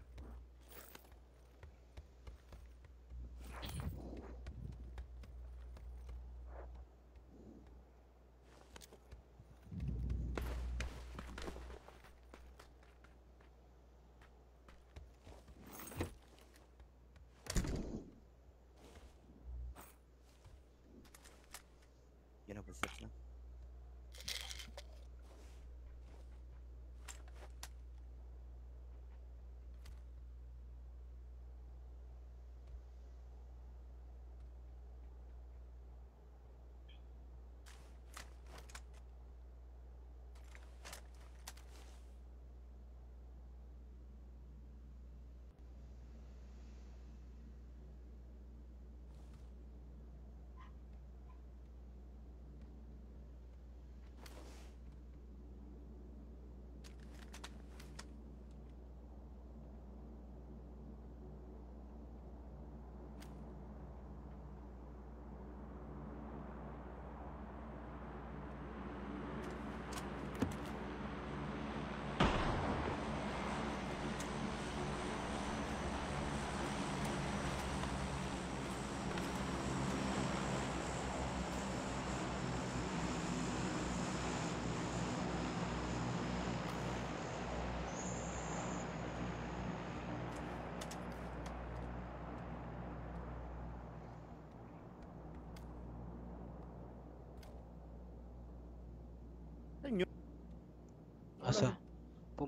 Yan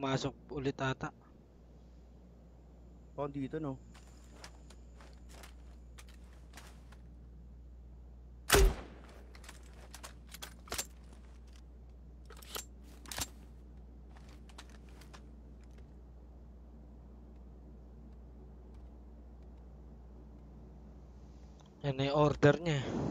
Pumasok ulit ata. Oh, dito no. Yan na yung order niya.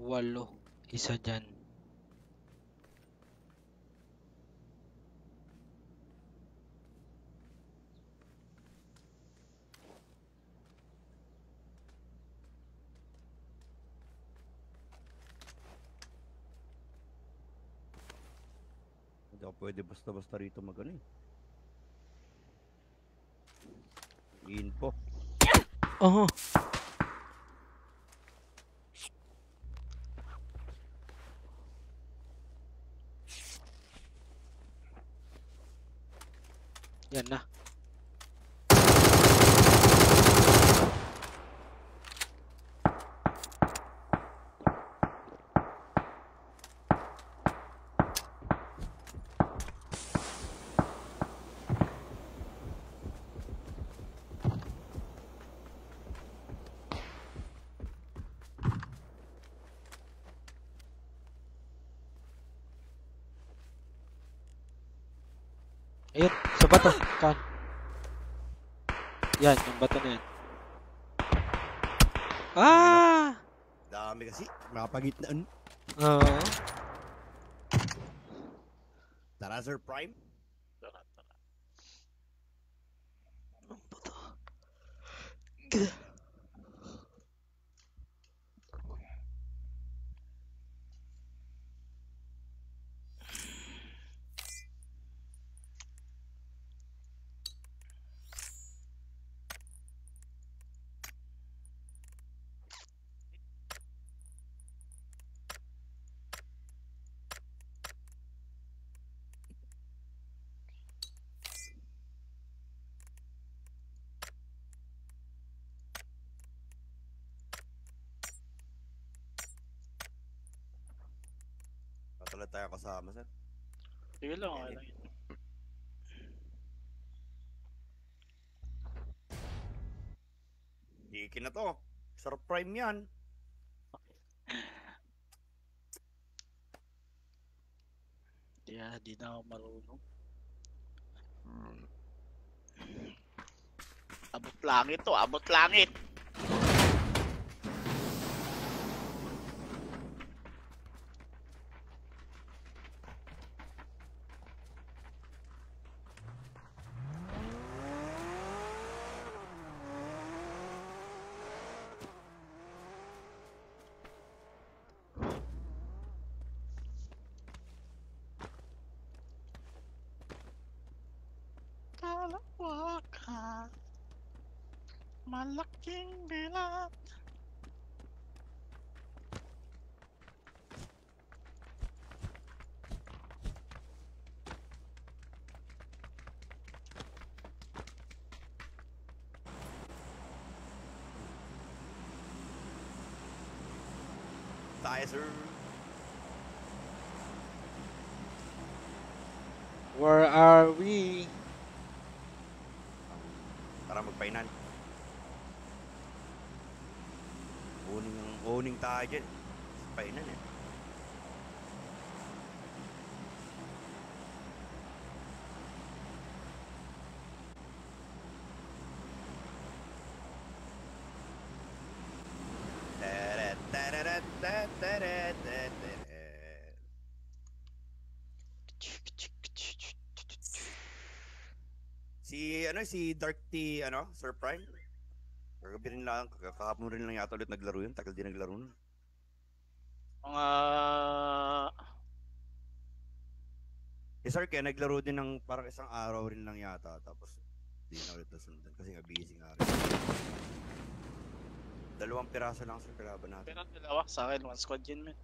Walo. Isa dyan. Hindi ako pwede basta-basta rito mag ano eh. Info. Oh. Yan na. Ayun, sa bato. Kan. Yan, yung bato na yan. Ah! Dami kasi. Makapagitnaan. Oo. Tara, Sir Prime. Tara, tara. Patuloy tayo kasama, sir. Sige lang, okay lang. yun. Iki na to. Sir Prime yan. Di, ah, di na ako marunong. Abot langit to, abot langit. Dalawa ka Malaking bilat Tayo, sir. Where are we? Tara, magpainan. Owning, owning tayo dyan. Eh. Tara, tara, tara. Si ano si Dark T ano, Sir Prime. Kagabi rin lang, kakahapon rin lang yata ulit naglaro yun. Tagal din naglaro nun. Mga Eh, sir, kaya naglaro din ng parang isang araw rin lang yata. Tapos, di na ulit nasundan kasi nga busy nga rin. Dalawang piraso lang sir kalaban natin. Pero dalawa sa akin, one squad yun, men.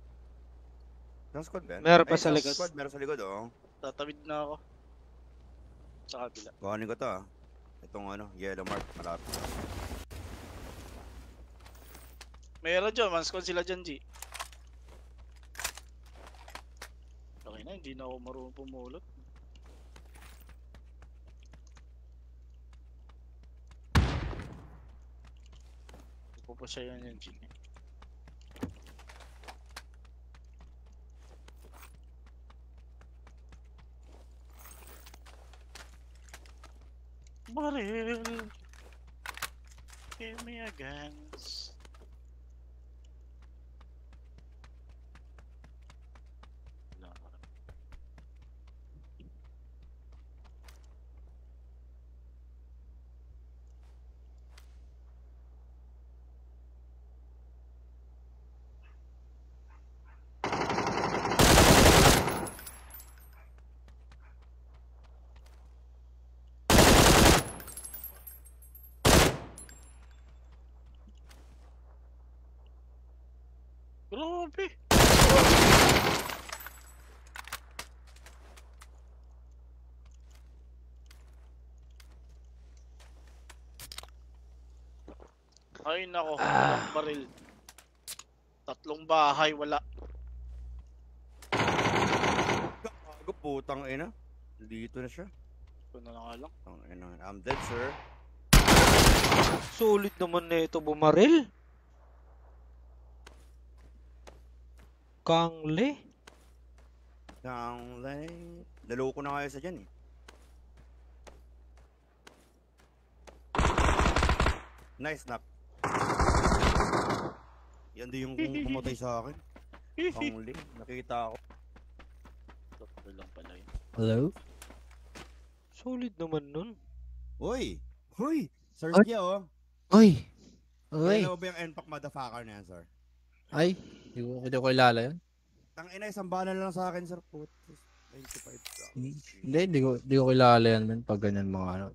Isang squad ba? Meron pa Ay, sa isang likod. Squad, meron sa likod, oh. Tatawid na ako. Sa kabila. Kuhanin ko to, ah. Itong ano, yellow mark, malapit. Meron dyan, one squad sila dyan, G. Okay na, hindi na ako marunong pumulot. Pa siya yan yan, G. Baril. Give me a guns. Wala ka rin. Grabe! Ay nako, walang baril. Tatlong bahay, wala. Gago, putang ina. Dito na siya. Ito na nga lang. Ang ina. I'm dead, sir. Sulit naman na ito bumaril. Kangle. Lane. Naloko na kayo sa dyan, eh. Nice knock. Yan din yung pumatay sa akin. Panguli. Nakita ako. Tatlo lang pala yun. Hello? Sulit naman nun. Uy! Uy! Sir Ay. Skia, oh. Uy! Uy! Mo ba yung NPAC motherfucker na yan, sir? Ay! Hindi ko, hindi ko kilala yun. Tang ina, isang bala lang sa akin, sir. Putis. 25 Hindi, hindi ko, hindi ko kilala yan, man. Pag ganyan mga ano.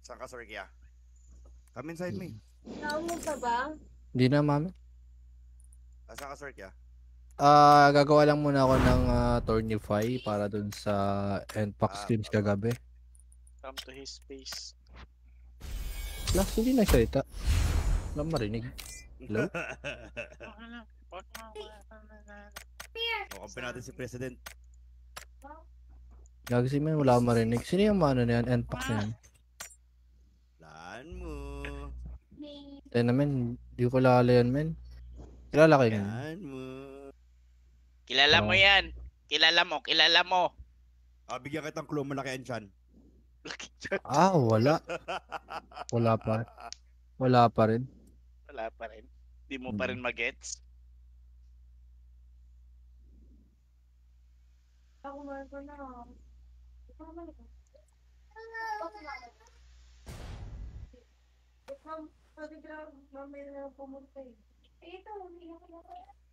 Saan ka, Sir Kia? Come inside me. Naumo ka ba? Hindi na, mami. Ah, saan ka, Sir Kia? Ah, gagawa lang muna ako ng uh, Tornify para dun sa Ah, Games okay. kagabi. Come to his space. Last, hindi nagsalita. Wala marinig. Hello? kampi natin si President. Gagi si man, wala akong marinig. Sino yung ano na yan? NPAX na yan? Laan mo. Tayo naman, hindi ko kilala yan, men. Kilala kayo yan? Laan mo. Kilala mo Oh. yan. Kilala mo, kilala mo. Ah, bigyan kitang clue, malaki ang chan. Ah, wala. Wala pa. Wala pa rin. Wala pa rin. Di mo pa rin magets. Ako na. Ikaw. Ma'am, pwede ka mamaya na pumunta eh. Eh, ito, umiiyak ka na.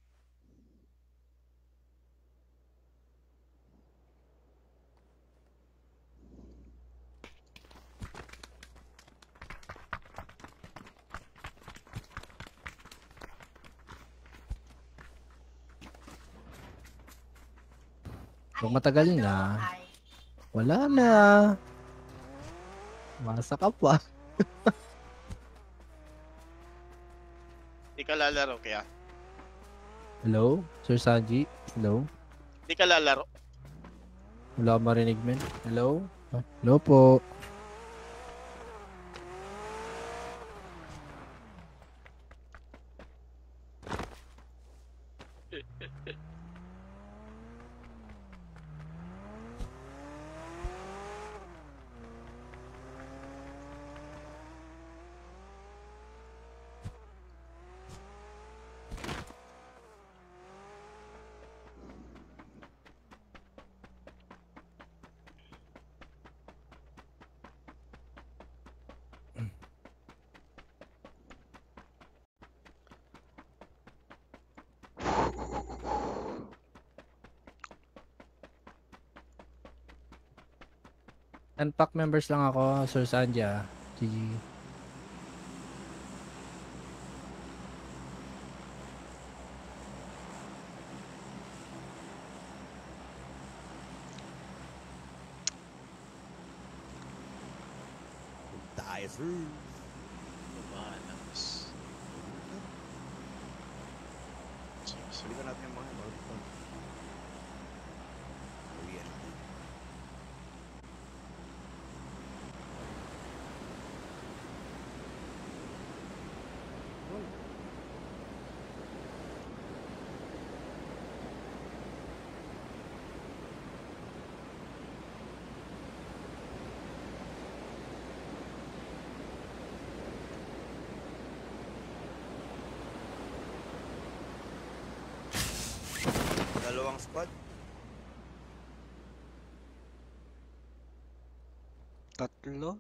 Pag matagal na, wala na. Masa ka pa. Di ka lalaro kaya. Hello? Sir Sanji? Hello? Di ka lalaro. Wala marinig, men. Hello? Hello po. Unpack members lang ako, Sir Sanja. GG. Tayo, sir. Babahan lang. boss. Sige, sige. Balikan natin yung mga ito. Uwian natin. Dalawang squad. Tatlo?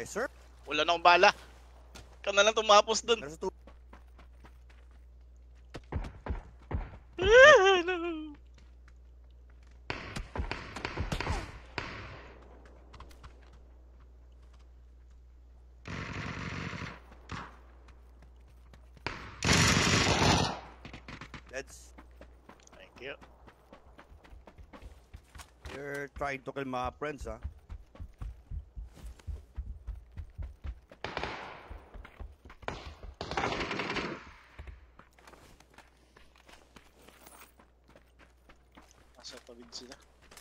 Nice, sir. Wala na akong bala. Ikaw na lang tumapos dun. Nasa tu- Let's. Thank you. You're trying to kill mga friends, ah. Nasa tawid sila.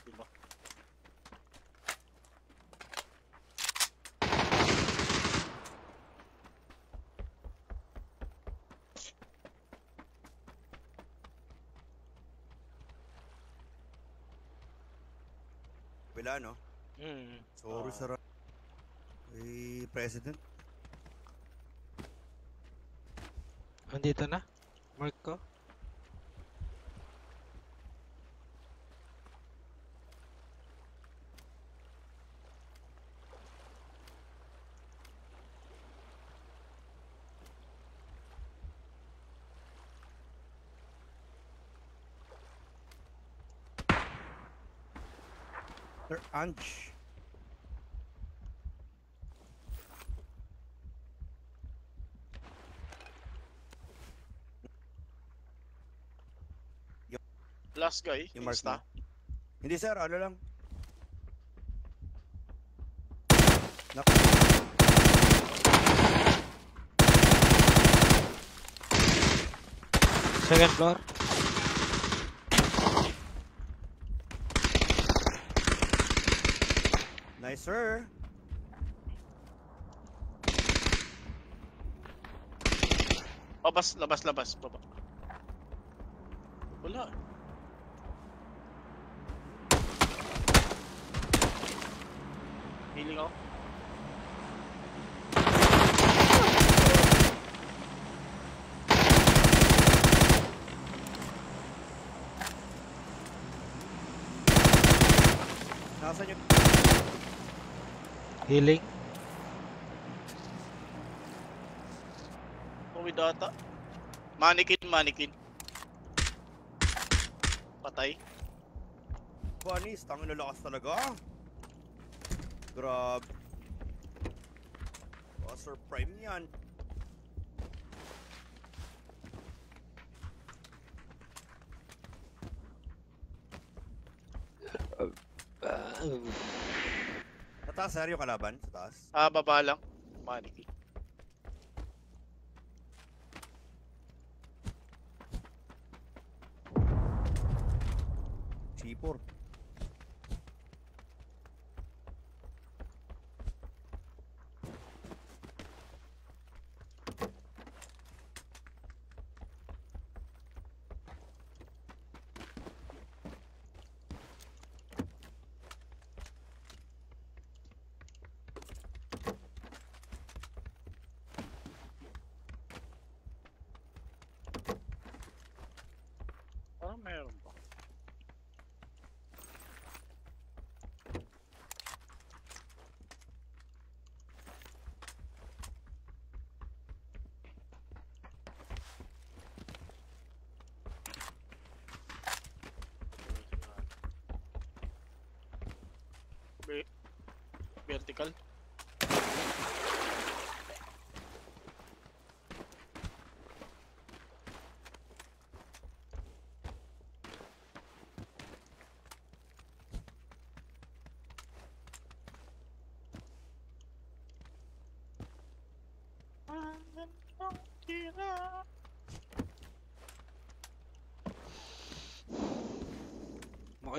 Diba? Wala, no? Hmm. Sorry, Ah. sir. Eh, President. Andito na? Mark ko? Ange. Last guy, Yung mark. Hindi, sir. Ano lang. Second floor? Nice, sir. Labas, labas, labas. Baba. Wala. Healing ako. Nasaan yung... Healing? Uwi data. Mannequin, mannequin. Patay. Bunnies, tangin na lakas talaga. Grab. Buster Prime yan. Sa taas, sir, yung kalaban? Sa taas? Ah, baba lang. Mannequin. C4.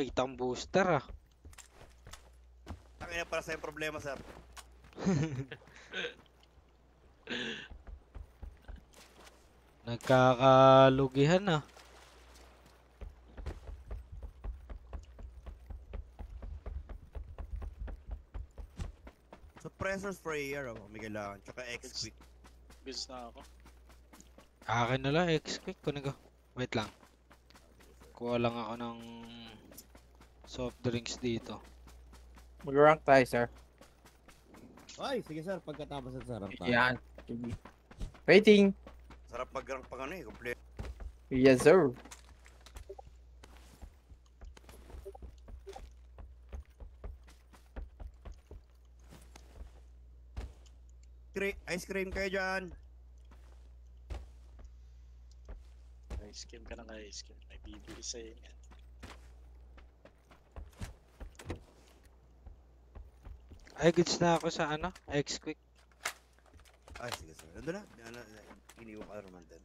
Makita ang booster ah. Ang ina para sa problema, sir. Nagkakalugihan ah. Suppressor sprayer, oh, may kailangan. Tsaka X-Quick. Goods na ako. Akin na lang, X-Quick. Kunin ko. Wait lang. Kuha lang ako ng soft drinks dito. Mag-rank tayo, sir. Ay, sige sir, pagkatapos ng sarap tayo. Yan. Sige. Waiting. Sarap mag-rank pang ano eh, complete. Yes, sir. Ice cream kayo dyan. Ice cream ka ng ice cream. May bibili sa'yo yan. Ay, goods na ako sa ano, X-Quick. Ay, sige, sir. Nandun na. Ano, iniwan ka naman din.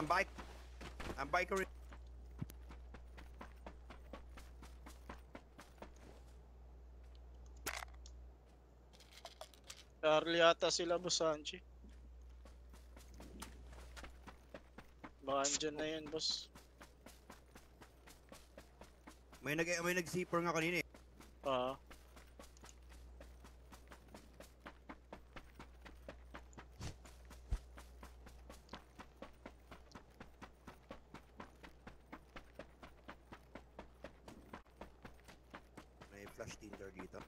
Ang bike. Ang biker. Charlie yata sila, Boss Sanchi. Baka andyan na yan, boss. May nag may nag-zipper nga kanina eh. Ah, May flash tinder dito.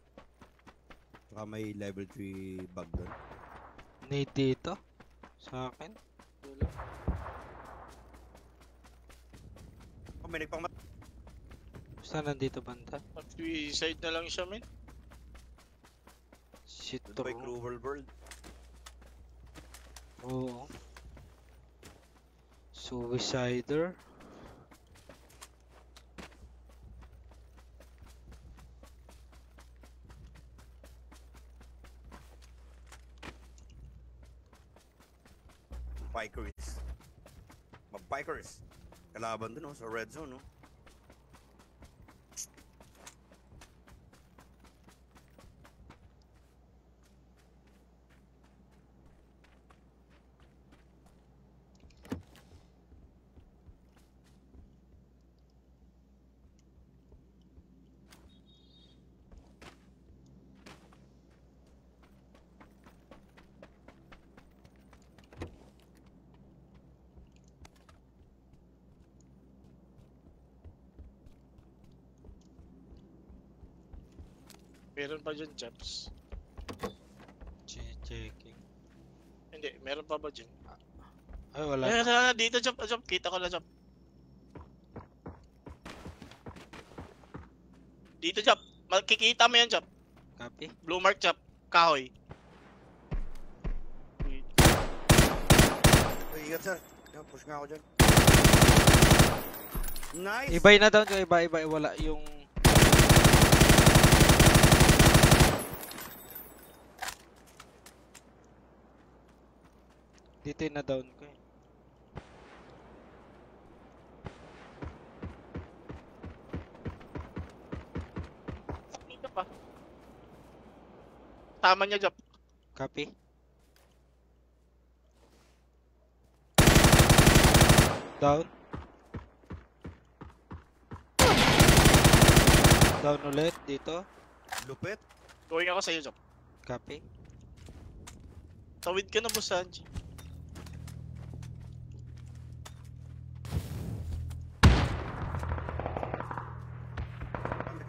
Saka may level 3 bag doon. Need dito. Sa akin. wala. Oh, may nagpang Basta nandito banda. At side na lang siya, men. Shit Doon to. by Cruel World. Oo. Suicider. Mabikers. Kalaban dun oh, sa red zone oh. Meron pa dyan. Che- Checking. Hindi, meron pa ba dyan? Ay, wala. Ayun, na, dito, Chap, Chap. Kita ko na, Chap. Dito, Chap. Makikita mo yan, Chap. Copy. Blue mark, Chap. Kahoy. Uy, ingat sir. Push nga ako dyan. Nice! Ibay na down ko. Iba, iba. Wala yung... Dito yung na-down ko eh. Dito pa. Tama niya, Chap. Copy. Down. Down ulit dito. Lupit. Going ako sa'yo, Chap. Copy. Tawid ka na, Boss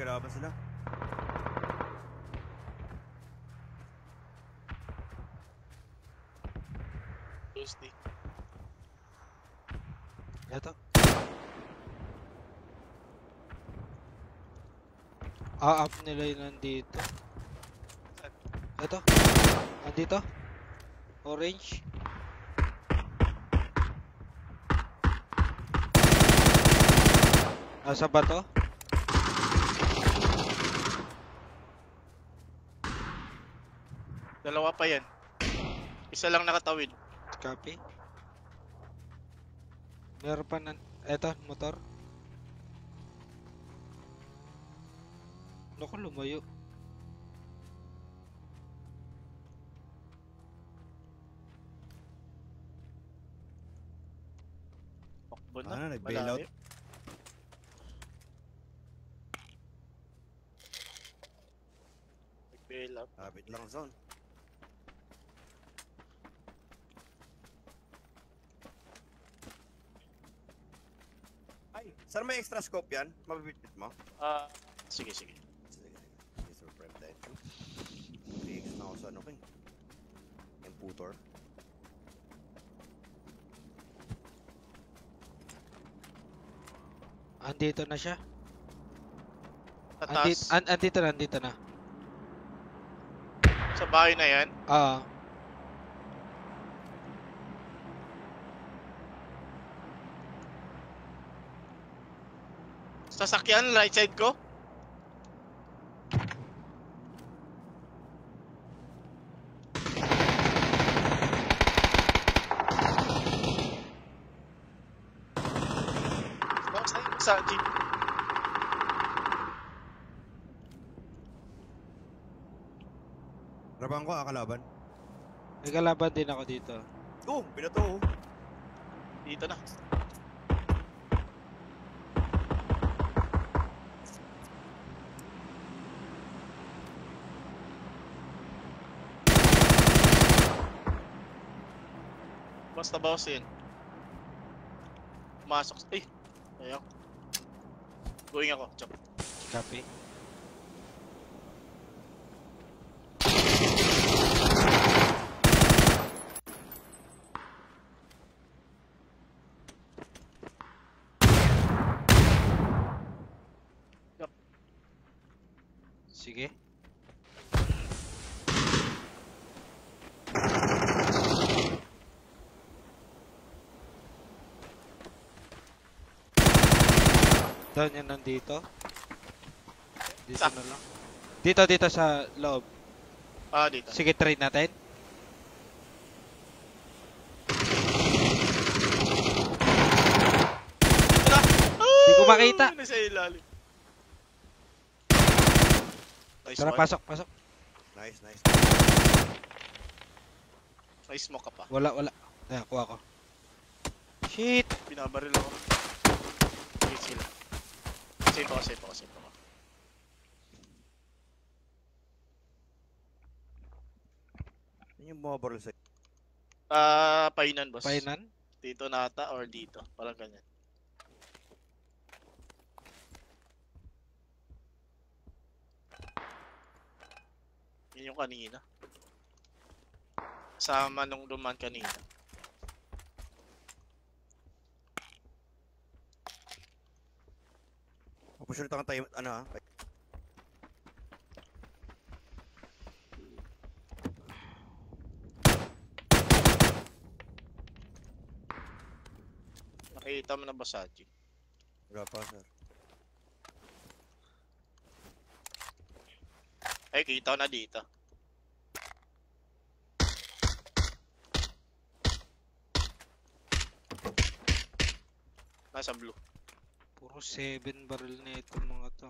Naglalaban sila. Ghosty. Yata. A-up nila yun nandito. Ito. Nandito. Orange. Nasa ba to? Dalawa pa yan. Isa lang nakatawid. Copy. Meron pa nan... Eto, motor. Naku, lumayo. Takbo na. Ano, nag-bail out? malayo. Nag-bail out. Kapit lang zone. Saan may extra scope yan? Mabibitbit mo? Ah, sige, sige. Sige, sige. Sige, sir, prep tayo. 3x na ako sa ano ko eh. Yung putor. Andito na siya. Andito, an andito na, andito na. sa bahay na yan. Ah, Sasakyan, right side ko. Sa, sa jeep. Rabang ko, ah, kalaban. may kalaban din ako dito. Oh, binato oh. Dito na. Basta boss yun. Pumasok. Eh! Ayaw. Going ako. Chop. Copy. Yup. Sige. Doon yan nandito. Dito na lang. Dito, dito sa loob. Ah, dito. Sige, try natin. Dito na! Di ko makita. Nasa ilalim. Nice Tara, one. pasok, pasok. Nice, nice. Nice smoke ka pa. Wala, wala. Ayan, kuha ko. Shit! Binabaril ako. Sige, sila. Safe ako, safe ako, safe ako. Yun yung bumabaril sa... Ah, painan boss. Painan? Dito nata or dito. Parang ganyan. Yun yung kanina. Sama nung duman kanina. Opportunity kang tayo, ano ha? Nakita mo na ba Saji? Wala pa, sir. Ay, kita na dito. Nasa blue. Puro 7 barrel na itong mga to.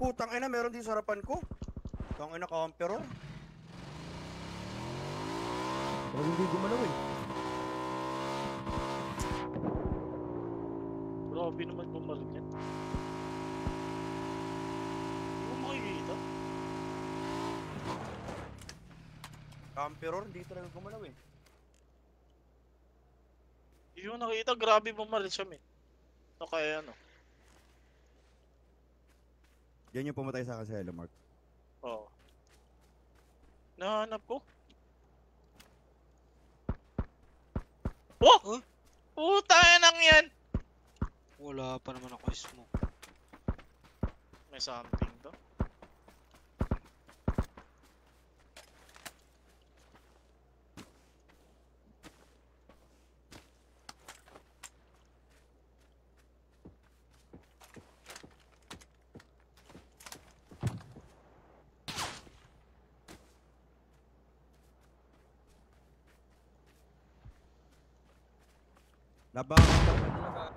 Putang ina, meron din sa harapan ko. Tang ina, camper oh. Pero hindi gumalaw eh. Grabe naman bumaril yan. Hindi ko makikita. Camper oh, hindi talaga gumalaw eh. Ko nakita. Grabe bumaril siya, men. Ano kaya ano? Yan yung pumatay sa akin sa Hello Mark. Oo. Nahanap ko. Oh! Oh? Puta nang yan! Wala pa naman ako smoke. May something to. Labangan.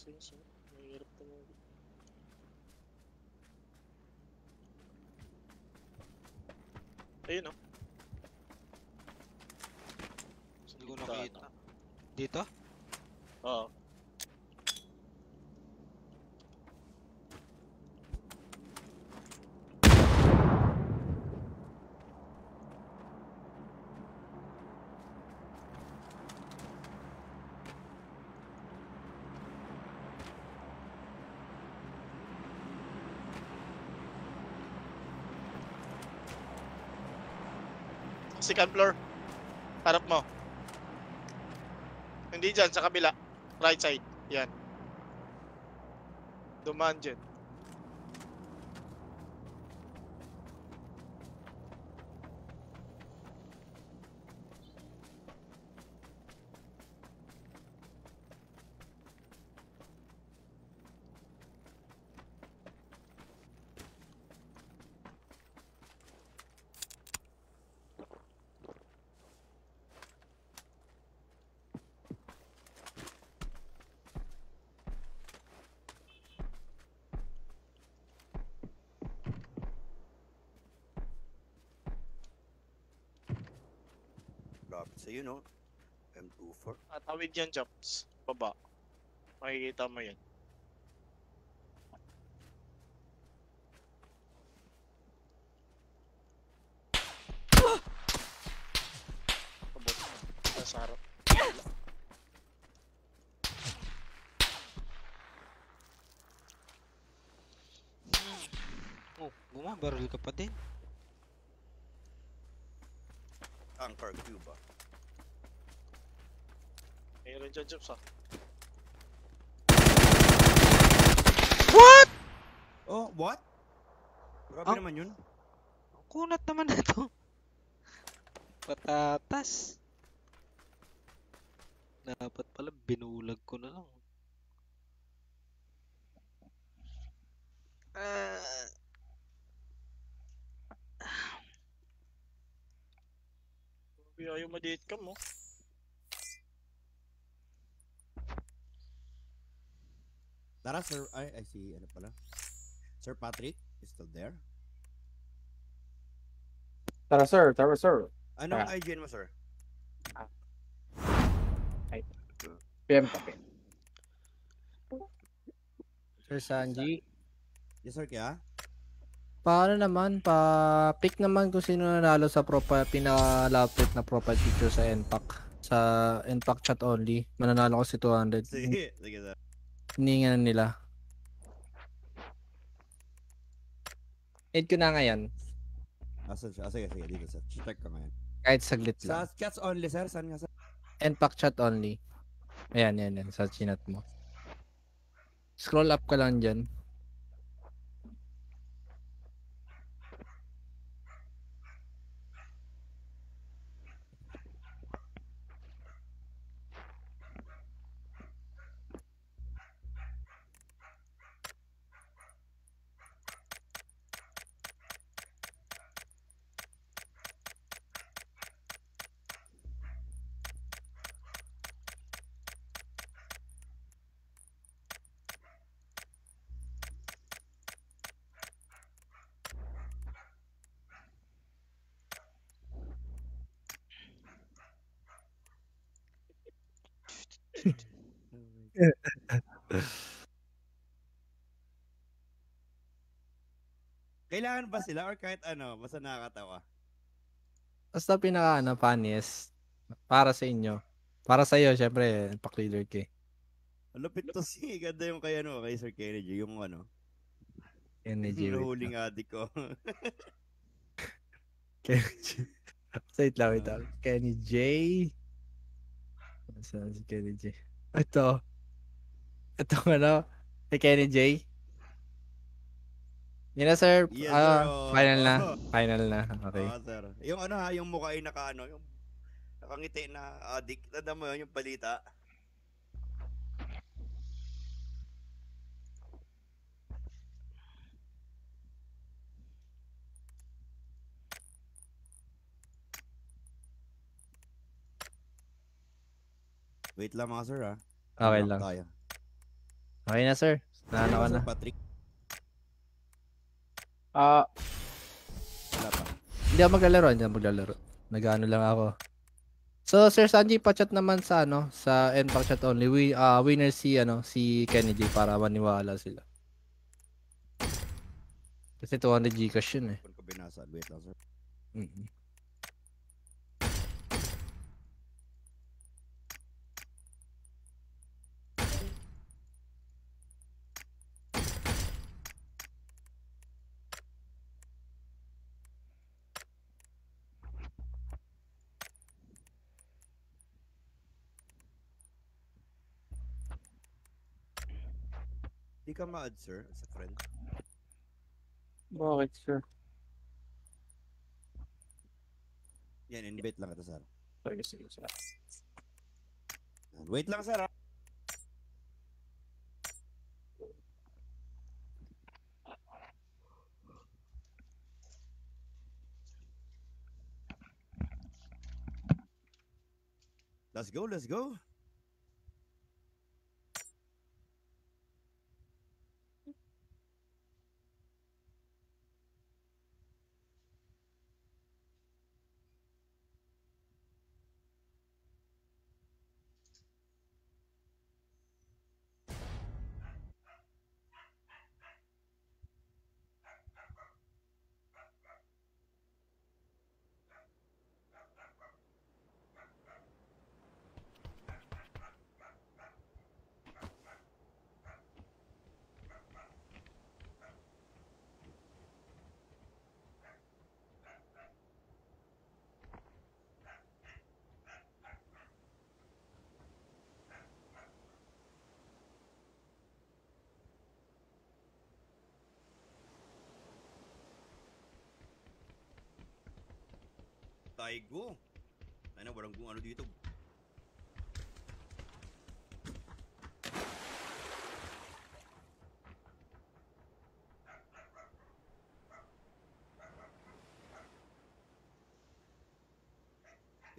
Sige, sige. Mahirap tumugin. Ayun oh. Hindi ko nakita. Dito? Oo. Second floor. Harap mo. Hindi dyan, sa kabila. Right side. Yan. Dumaan dyan. Lapit sa'yo, no? M24. Tatawid yan, Chops. Baba. Makikita mo yan. Harap. Oh, bumabaril ka pa din. Anchor Cuba. Mayroon dyan, Chops ah. What? Oh, what? Grabe Ah. naman yun. Kunat naman na to. Patatas. Dapat pala binulag ko na lang. Ah, Grabe, ayaw ma-date ka mo. Tara, sir. Ay, I see. Ano pala? Sir Patrick is still there. Tara sir, tara sir. Anong Ah. IGN mo, sir? PM ka, PM. Sir Sanji, Yes, sir, kaya? paano naman? Pa-pick naman kung sino nanalo sa profile, pinalapit na profile picture sa NPAC. Sa NPAC chat only. Mananalo ko si 200. Sige, sige, sir. Hiningan nila. Need ko na ngayon. Asan siya? Ah, sige, sige, dito, sir. Check ko ngayon. Kahit saglit Sa lang. chats only, sir. Saan nga, sir? NPAC chat only. Ayan, yan, yan. Sa chinat mo. Scroll up ka lang dyan. Kailangan ba sila or kahit ano? Basta nakakatawa. basta pinaka ano, funniest para sa inyo. Para sa iyo, syempre, pack leader eh. Ang lupit to si ganda yung kay ano, kay Sir Kennedy, yung ano, Energy. yung lang. adik ko. Kenny J. Wait lang, wait lang. Kenny J. Saan si Kenny J? Ito. Ito ano, si Kenny J. Yun na, sir. Yes, Ah, sir. Oh. final na. Oh. Final na. Okay. Oo, sir. Yung ano ha, yung mukha ay naka ano, yung nakangiti na adik. Tanda mo yun, yung palita. Wait lang mga sir ha. Okay lang. Tayo. Okay na, sir. Naano ka Sir na. Patrick, Ah, wala pa. Hindi ako maglalaro. Hindi ako maglalaro. Nag-ano lang ako. So, Sir Sanji, pa-chat naman sa ano, sa NPAC chat only. We, ah winner si, ano, si Kennedy para maniwala sila. Kasi 200 Gcash yun eh. Kung ko binasaan. Wait lang sir. Mm-mm. Ka ma-add sir, as a friend. bakit, sir? Yan, invite lang kita sir. Sige, sige, sir. Wait lang sir ha. Let's go, let's go. Taigo. Ano, walang kung ano dito.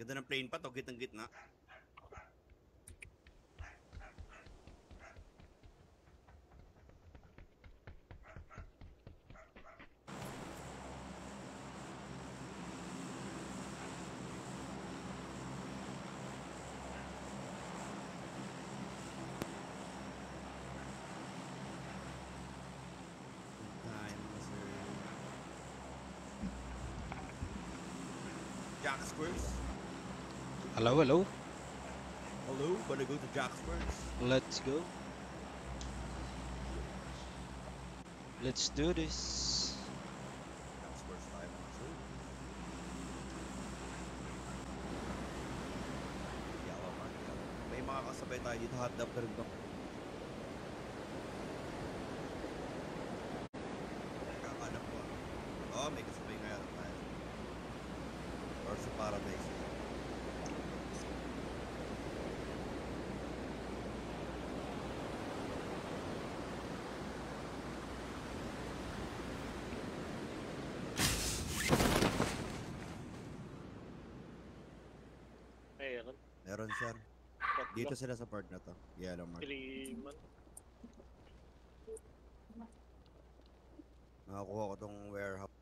Ganda ng plane pa to, gitang gitna. Time, sir. Squares. Hello, hello. Hello, wanna go to Jack Squares? Let's go. Let's do this. May mga kasabay tayo dito, hot dog rin to. Nakakalap ko. Oo, oh, may kasabay nga yata tayo. Or sa Paradise. Meron. Sir. Dito sila sa part na to. Yellow mark. Three man. Nakakuha ko tong warehouse.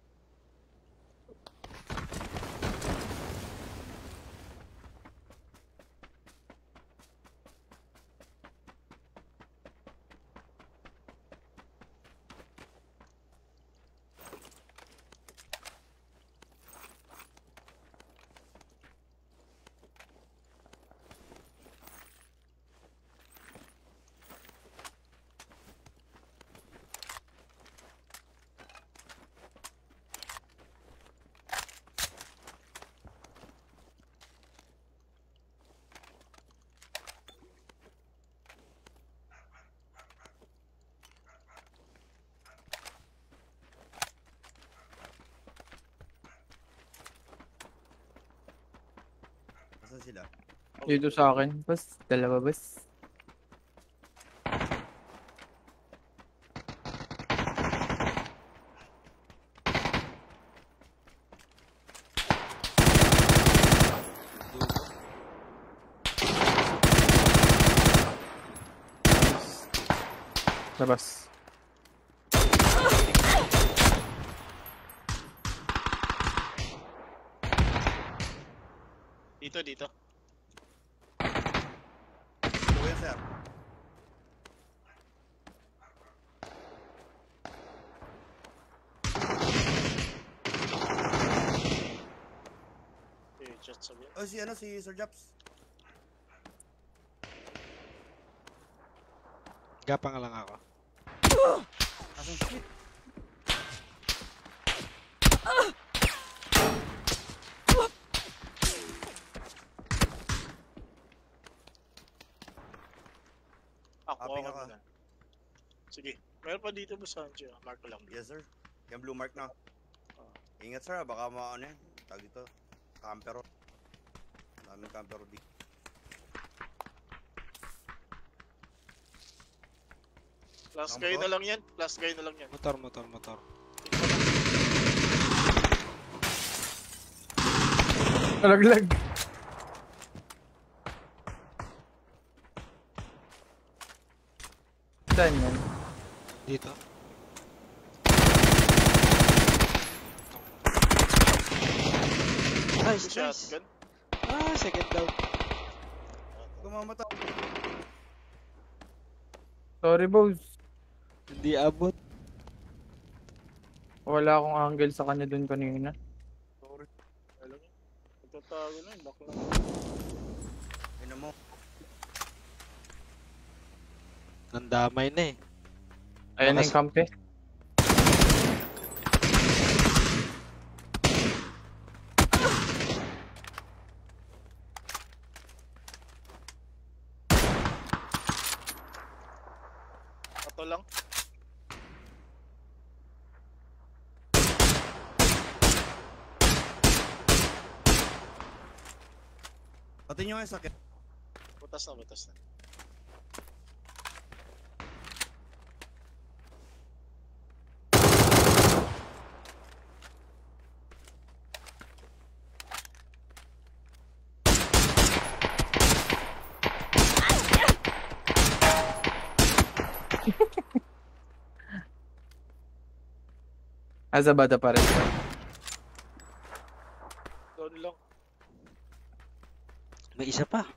احسن سلاح يدو ساغن. بس دلبة بس. بس. Dito, dito. Kuya, sir. Eh. Oh, si ano, si Sir Japs. Gapang lang ako. Asan shit? Ako, Copy ako ka. muna. Sige. Meron pa dito ba Sancho? Mark ko lang. Yes, sir. Yung blue mark na. Ingat, sir. Baka maano yan. Tag dito. Campero. Daming campero dito. Last Ang guy na lang yan. Last guy na lang yan. Motor, motor, motor. Nalaglag. Saan yan? Dito. Nice, nice. Ah, second down. Gumamata. Sorry, boss. Hindi abot. Wala akong angle sa kanya dun kanina. Sorry. Alam niyo. Nagtatago na. Lock lang. Ina mo. Nandamay na eh. Ayan na Bakas- yung kampe. Ato lang. Pati nyo nga yung sakit. Butas na, butas na. Azabada pa rin. Doon lang. May isa pa.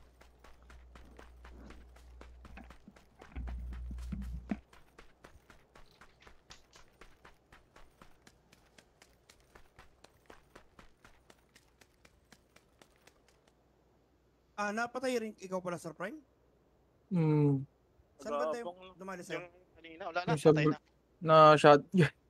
Ah, napatay rin ikaw pala, Sir Prime? Hmm. Saan ba tayo dumali sa'yo? Yung kanina, wala na. Yung sa Patay na. Na shot.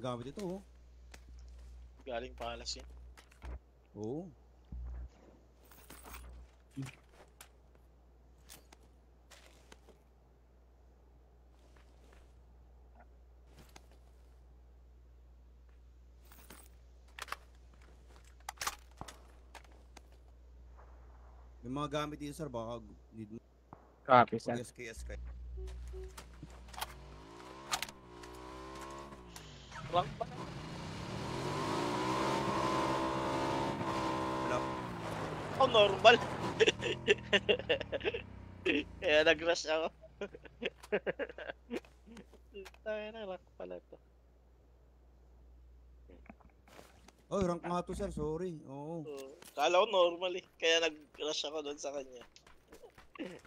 Ito nagamit ito, oh. Galing palas yun. Oo. May mga gamit dito, sir. Baka need mo. Copy, sir. SKS kayo. Rank pa. Wala. Oh, normal. Kaya nag-rush ako. Tayo na, rank pala to. Oh, rank nga to, sir. Sorry. Oo. Oh, kala ko normal eh. Kaya nag-rush ako doon sa kanya.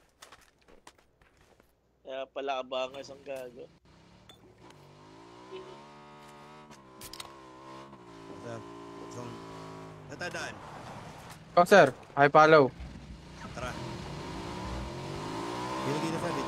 Kaya pala abangas ang gago. Tatandaan. Oh, sir. I follow. Tara. Binigay na sabi.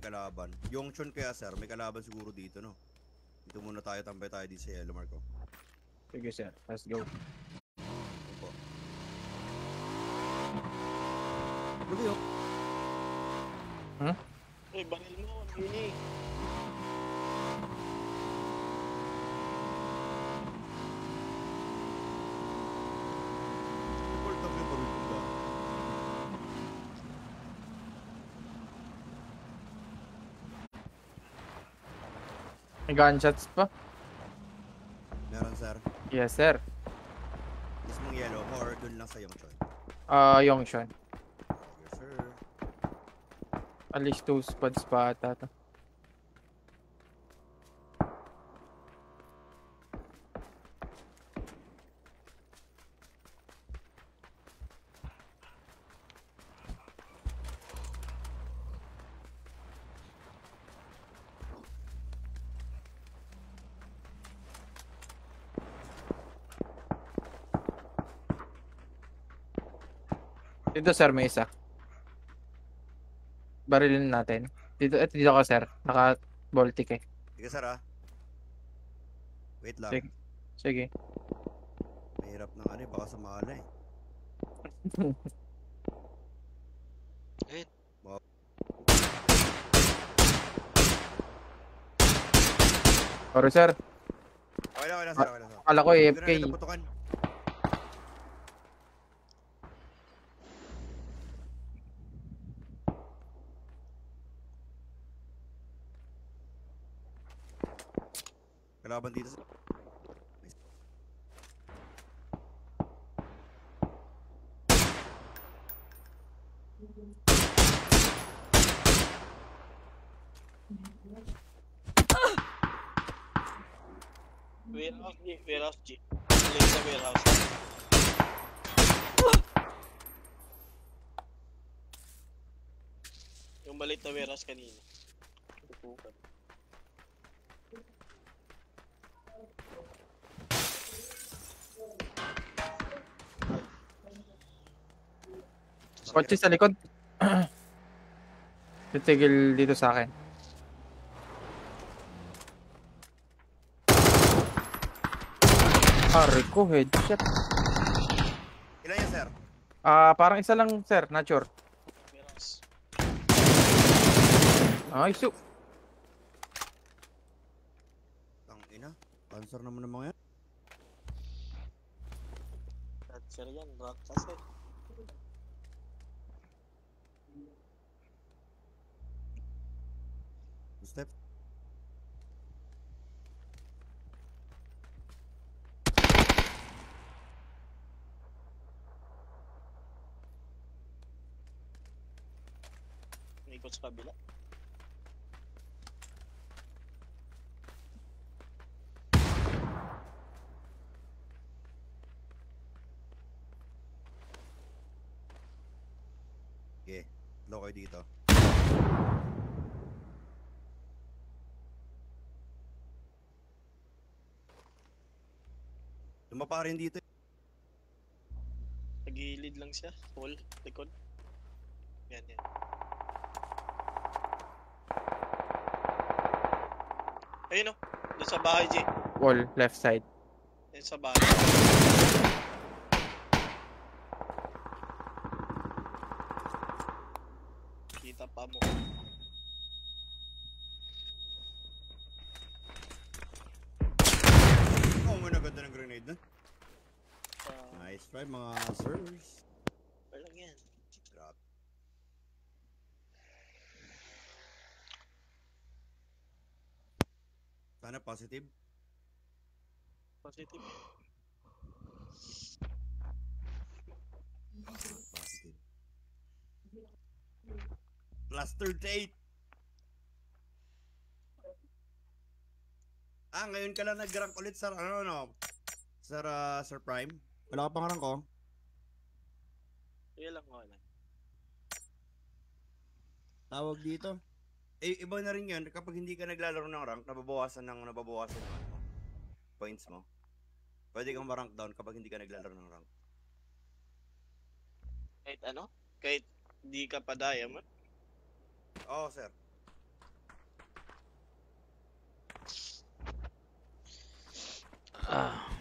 May kalaban. Yung Chun kaya sir, may kalaban siguro dito no. Dito muna tayo, tambay tayo dito sa Yellow Mark. Oh. Sige sir, let's go. Opo. Ano ba yun? Uy, baril mo. Report ang may baril ko ba? May gunshots pa? Meron sir. Yes sir. Mismong yellow or dun lang sa yung Chun? Ah, Yongshan. Yes sir. At least two spots pa ata to. Dito sir, may isa. Barilin natin. Dito, eto dito ka sir. Naka Baltic eh. Sige sir ah. Wait lang. Sige. Sige. Mahirap ng ano eh, baka sumala eh. Ayun. Sorry sir. Okay lang, okay lang sir, okay lang sir. Akala ko AFK. na kita putukan. Kalaban dito sa... Warehouse G, warehouse G. Late sa warehouse. Yung maliit na warehouse kanina. Tutukan. Kotse sa likod. Titigil dito sa akin. Pare ko, headshot. Ilan yan sir? Ah, parang isa lang, sir. Not sure. Ay, so. Tang ina. Cancer naman ng mga yan. Cancer yan, rock kasi. ikot sa kabila. Sige, low kayo dito. Lumapa rin dito. Nagilid lang siya, wall, likod. Yan, yan. Ayun o. Doon sa bahay, G. Wall, left side. Yan sa bahay. Kita pa mo. Oh, may naganda ng grenade na. Uh, Nice try mga sirs. walang yan. Grabe. Sana positive. Positive. Positive. Plus 38. Ah, ngayon ka lang nag-rank ulit sa ano no? Sir, ah, Sir Prime. Wala ka pang rank ko. Yan lang, wala. Tawag dito. Eh, iba na rin yun. Kapag hindi ka naglalaro ng rank, nababawasan ng nababawasan yung ano, mo, points mo. Pwede kang ma-rank down kapag hindi ka naglalaro ng rank. Kahit ano? Kahit di ka pa diamond. Oo, sir. Ah.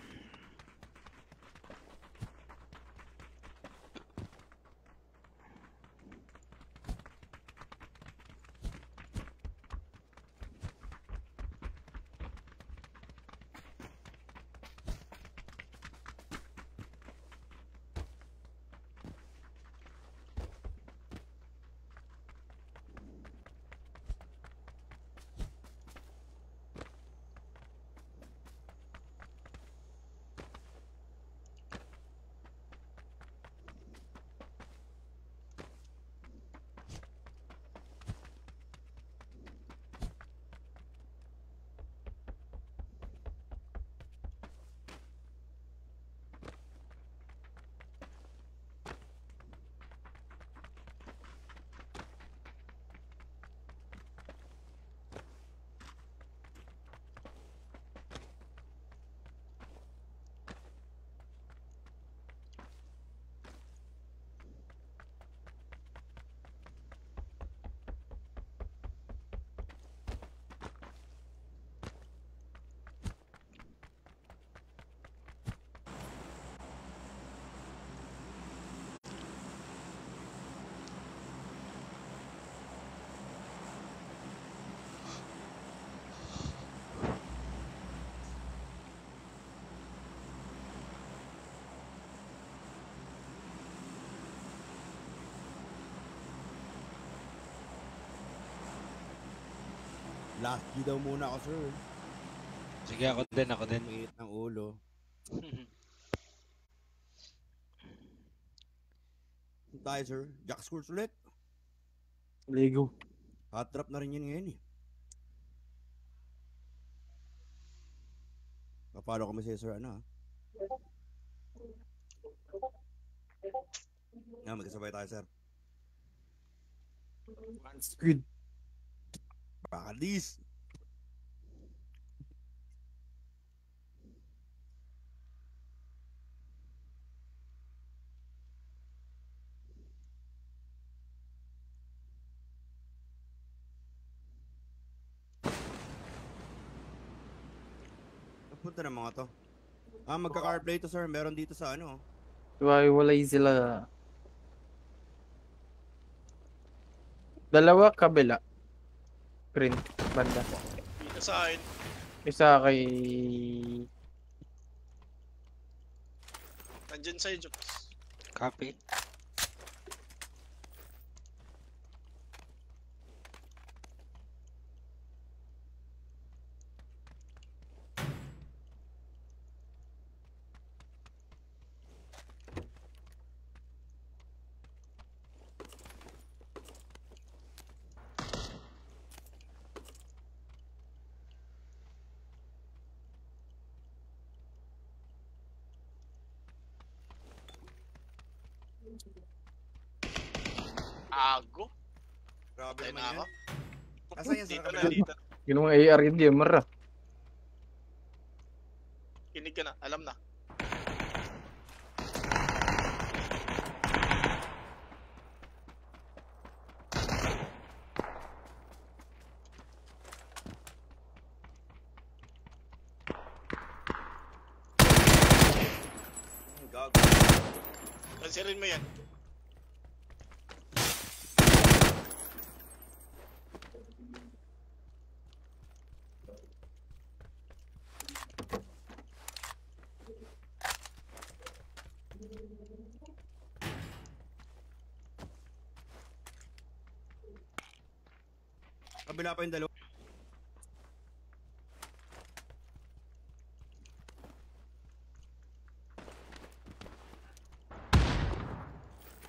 Last key daw muna ako, sir. Sige, ako din, ako din. Mait ng ulo. Saan tayo, sir? Jack scores ulit. Ligo. Hot drop na rin yun ngayon eh. Papalo kami sa sir, ano ah. Yan, magkasabay tayo, sir. One squid. Pakadis! Napunta ng mga to. Ah, magka-carplay to sir. Meron dito sa ano. Iwaiwalay sila. Dalawa kabila. Green. Banda. Dito sa akin. Isa kay... Nandyan sa'yo, Jokes. Copy. Ago. Grabe Tayo naman na yan. ako. Kabila? dito. Yung AR gamer ah. Kinig ka na. Alam na. Pansirin mo yan. Kabila pa yung dalawa.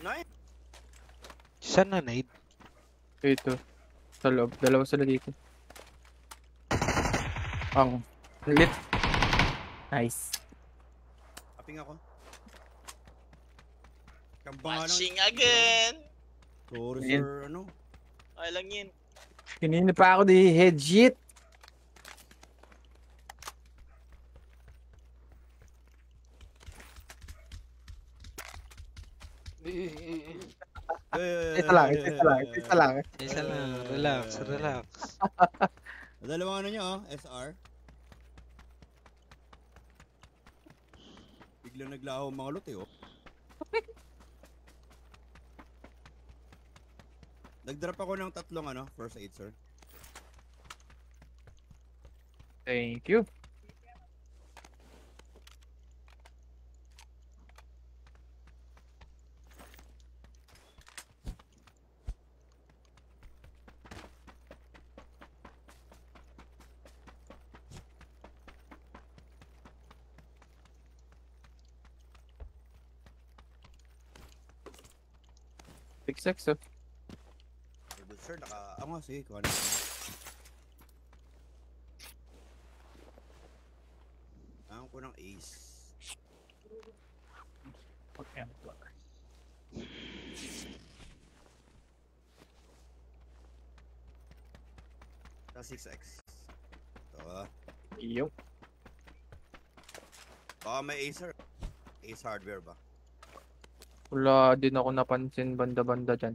Nice. Saan na nade? Dito. Sa loob. Dalawa sila dito. Ang lit. Nice. Kaping ako. Kamba nga lang. Watching again! Sorry, sir. Ano? Okay lang yun. Kanina pa ako di head Isa lang, isa lang, isa lang. Isa lang, relax, relax. Dalawang ano nyo, oh. SR. Biglang naglaho ang mga loot, eh, oh. Nag-drop ako ng tatlong ano, first aid, sir. Thank you. Six six. Very good, sir. Naka... Ako nga, sige, kuha na. Ang ko ng ace. Na 6x. Ito ah. Yup. Baka may acer. Ace hardware ba? Wala din ako napansin banda-banda dyan.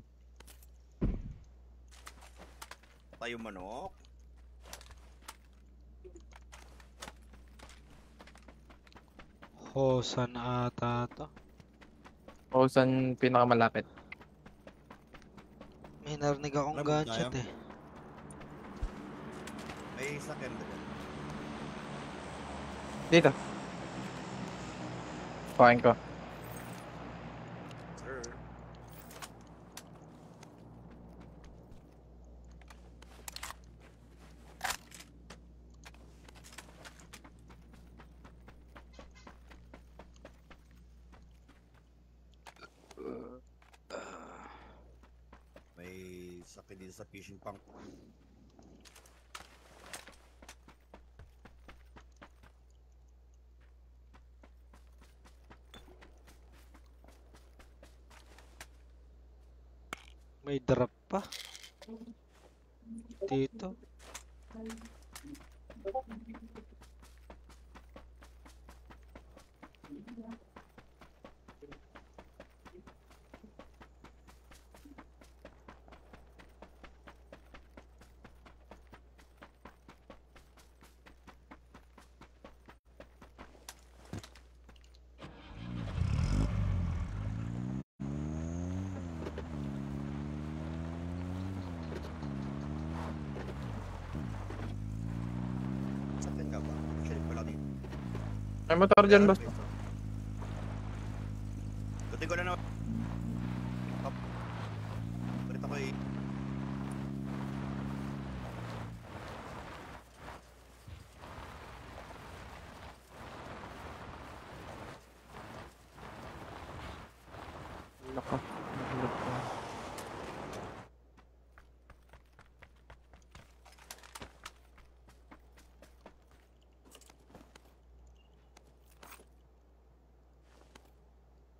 Tayo manok. Hosan ata to. O saan pinakamalapit? May narinig akong Alam gunshot tayo. eh. May sakyan din. Dito. Kuhain ko. Sir. May sakit dito sa fishing punk. May drop pa. Dito. Sakyan ka ba? Shit pala dito. May motor dyan, boss. Tutin ko na naman. Up. Palit ako eh. Nako. Nahulog ko.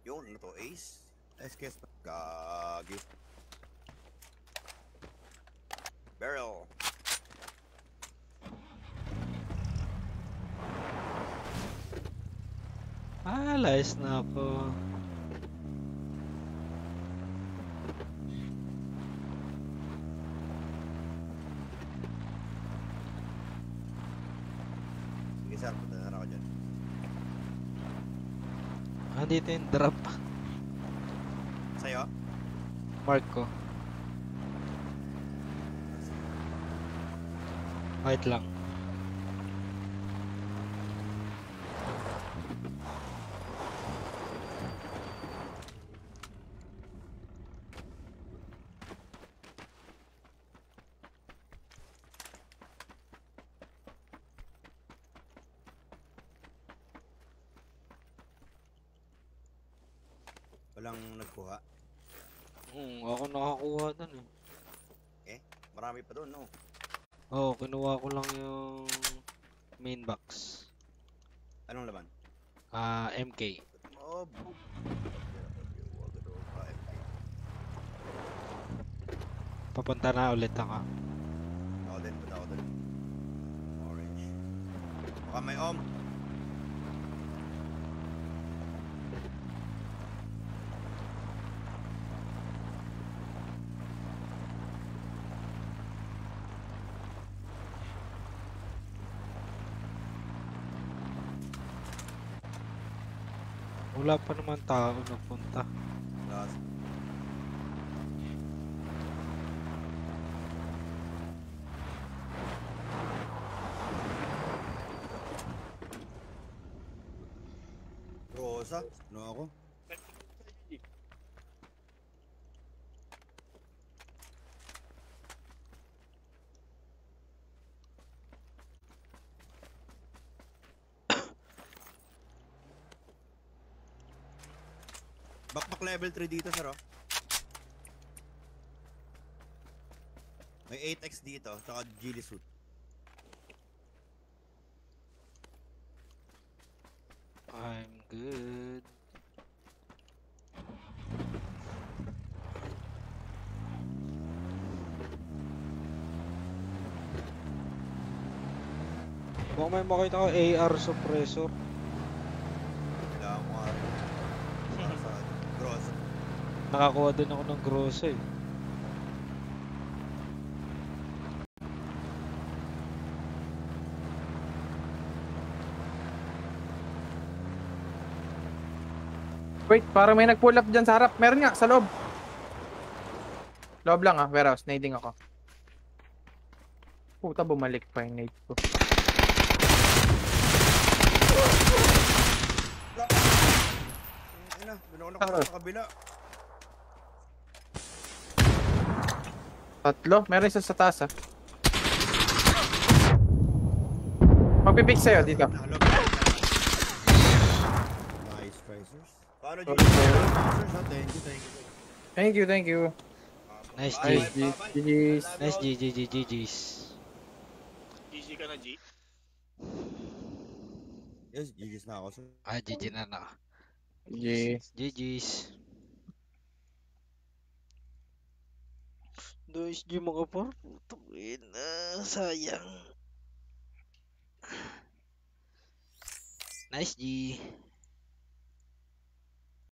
Yun, ano to? Ace? SKS pa. Gagi. Barrel. Ah, layas na ako. Sige sir, punta na ako dyan. Ah, dito yung drop. Mark ko. Wait lang. Walang nagkuha. Hmm, ako nakakuha dun eh. Marami pa doon, no? Oo, oh, kinuha ko lang yung main box. Anong laman? Ah, MK. Oh, boom. Papunta na ulit ako. Ako din, punta ako doon. Orange. Baka may om. Wala pa naman tao nagpunta. Last. Rosa? Ano ako? Backpack level 3 dito, sir, oh. May 8x dito, tsaka ghillie suit. I'm good. Baka may makita ko AR suppressor. Kailangan ko nga rin. Para sa gross. Nakakuha din ako ng grosso eh. Wait, parang may nag-pull up dyan sa harap. Meron nga, sa loob. Loob lang ah, warehouse. Nading ako. Puta, bumalik pa yung nade ko. Ayun na, doon ako nakuha sa kabila. Tatlo? Meron isa sa taas ah. Magpipick sa'yo dito. Nice, Tracers. Paano, ha? Thank you, thank you. Thank you, thank you. Nice G. Nice, GG's. Nice G, G, G. GG ka na, G. Yes, GG's na ako, sir. Ah, GG na na. GG. GG's. Nice G mga par. Putangin na, sayang. Nice G.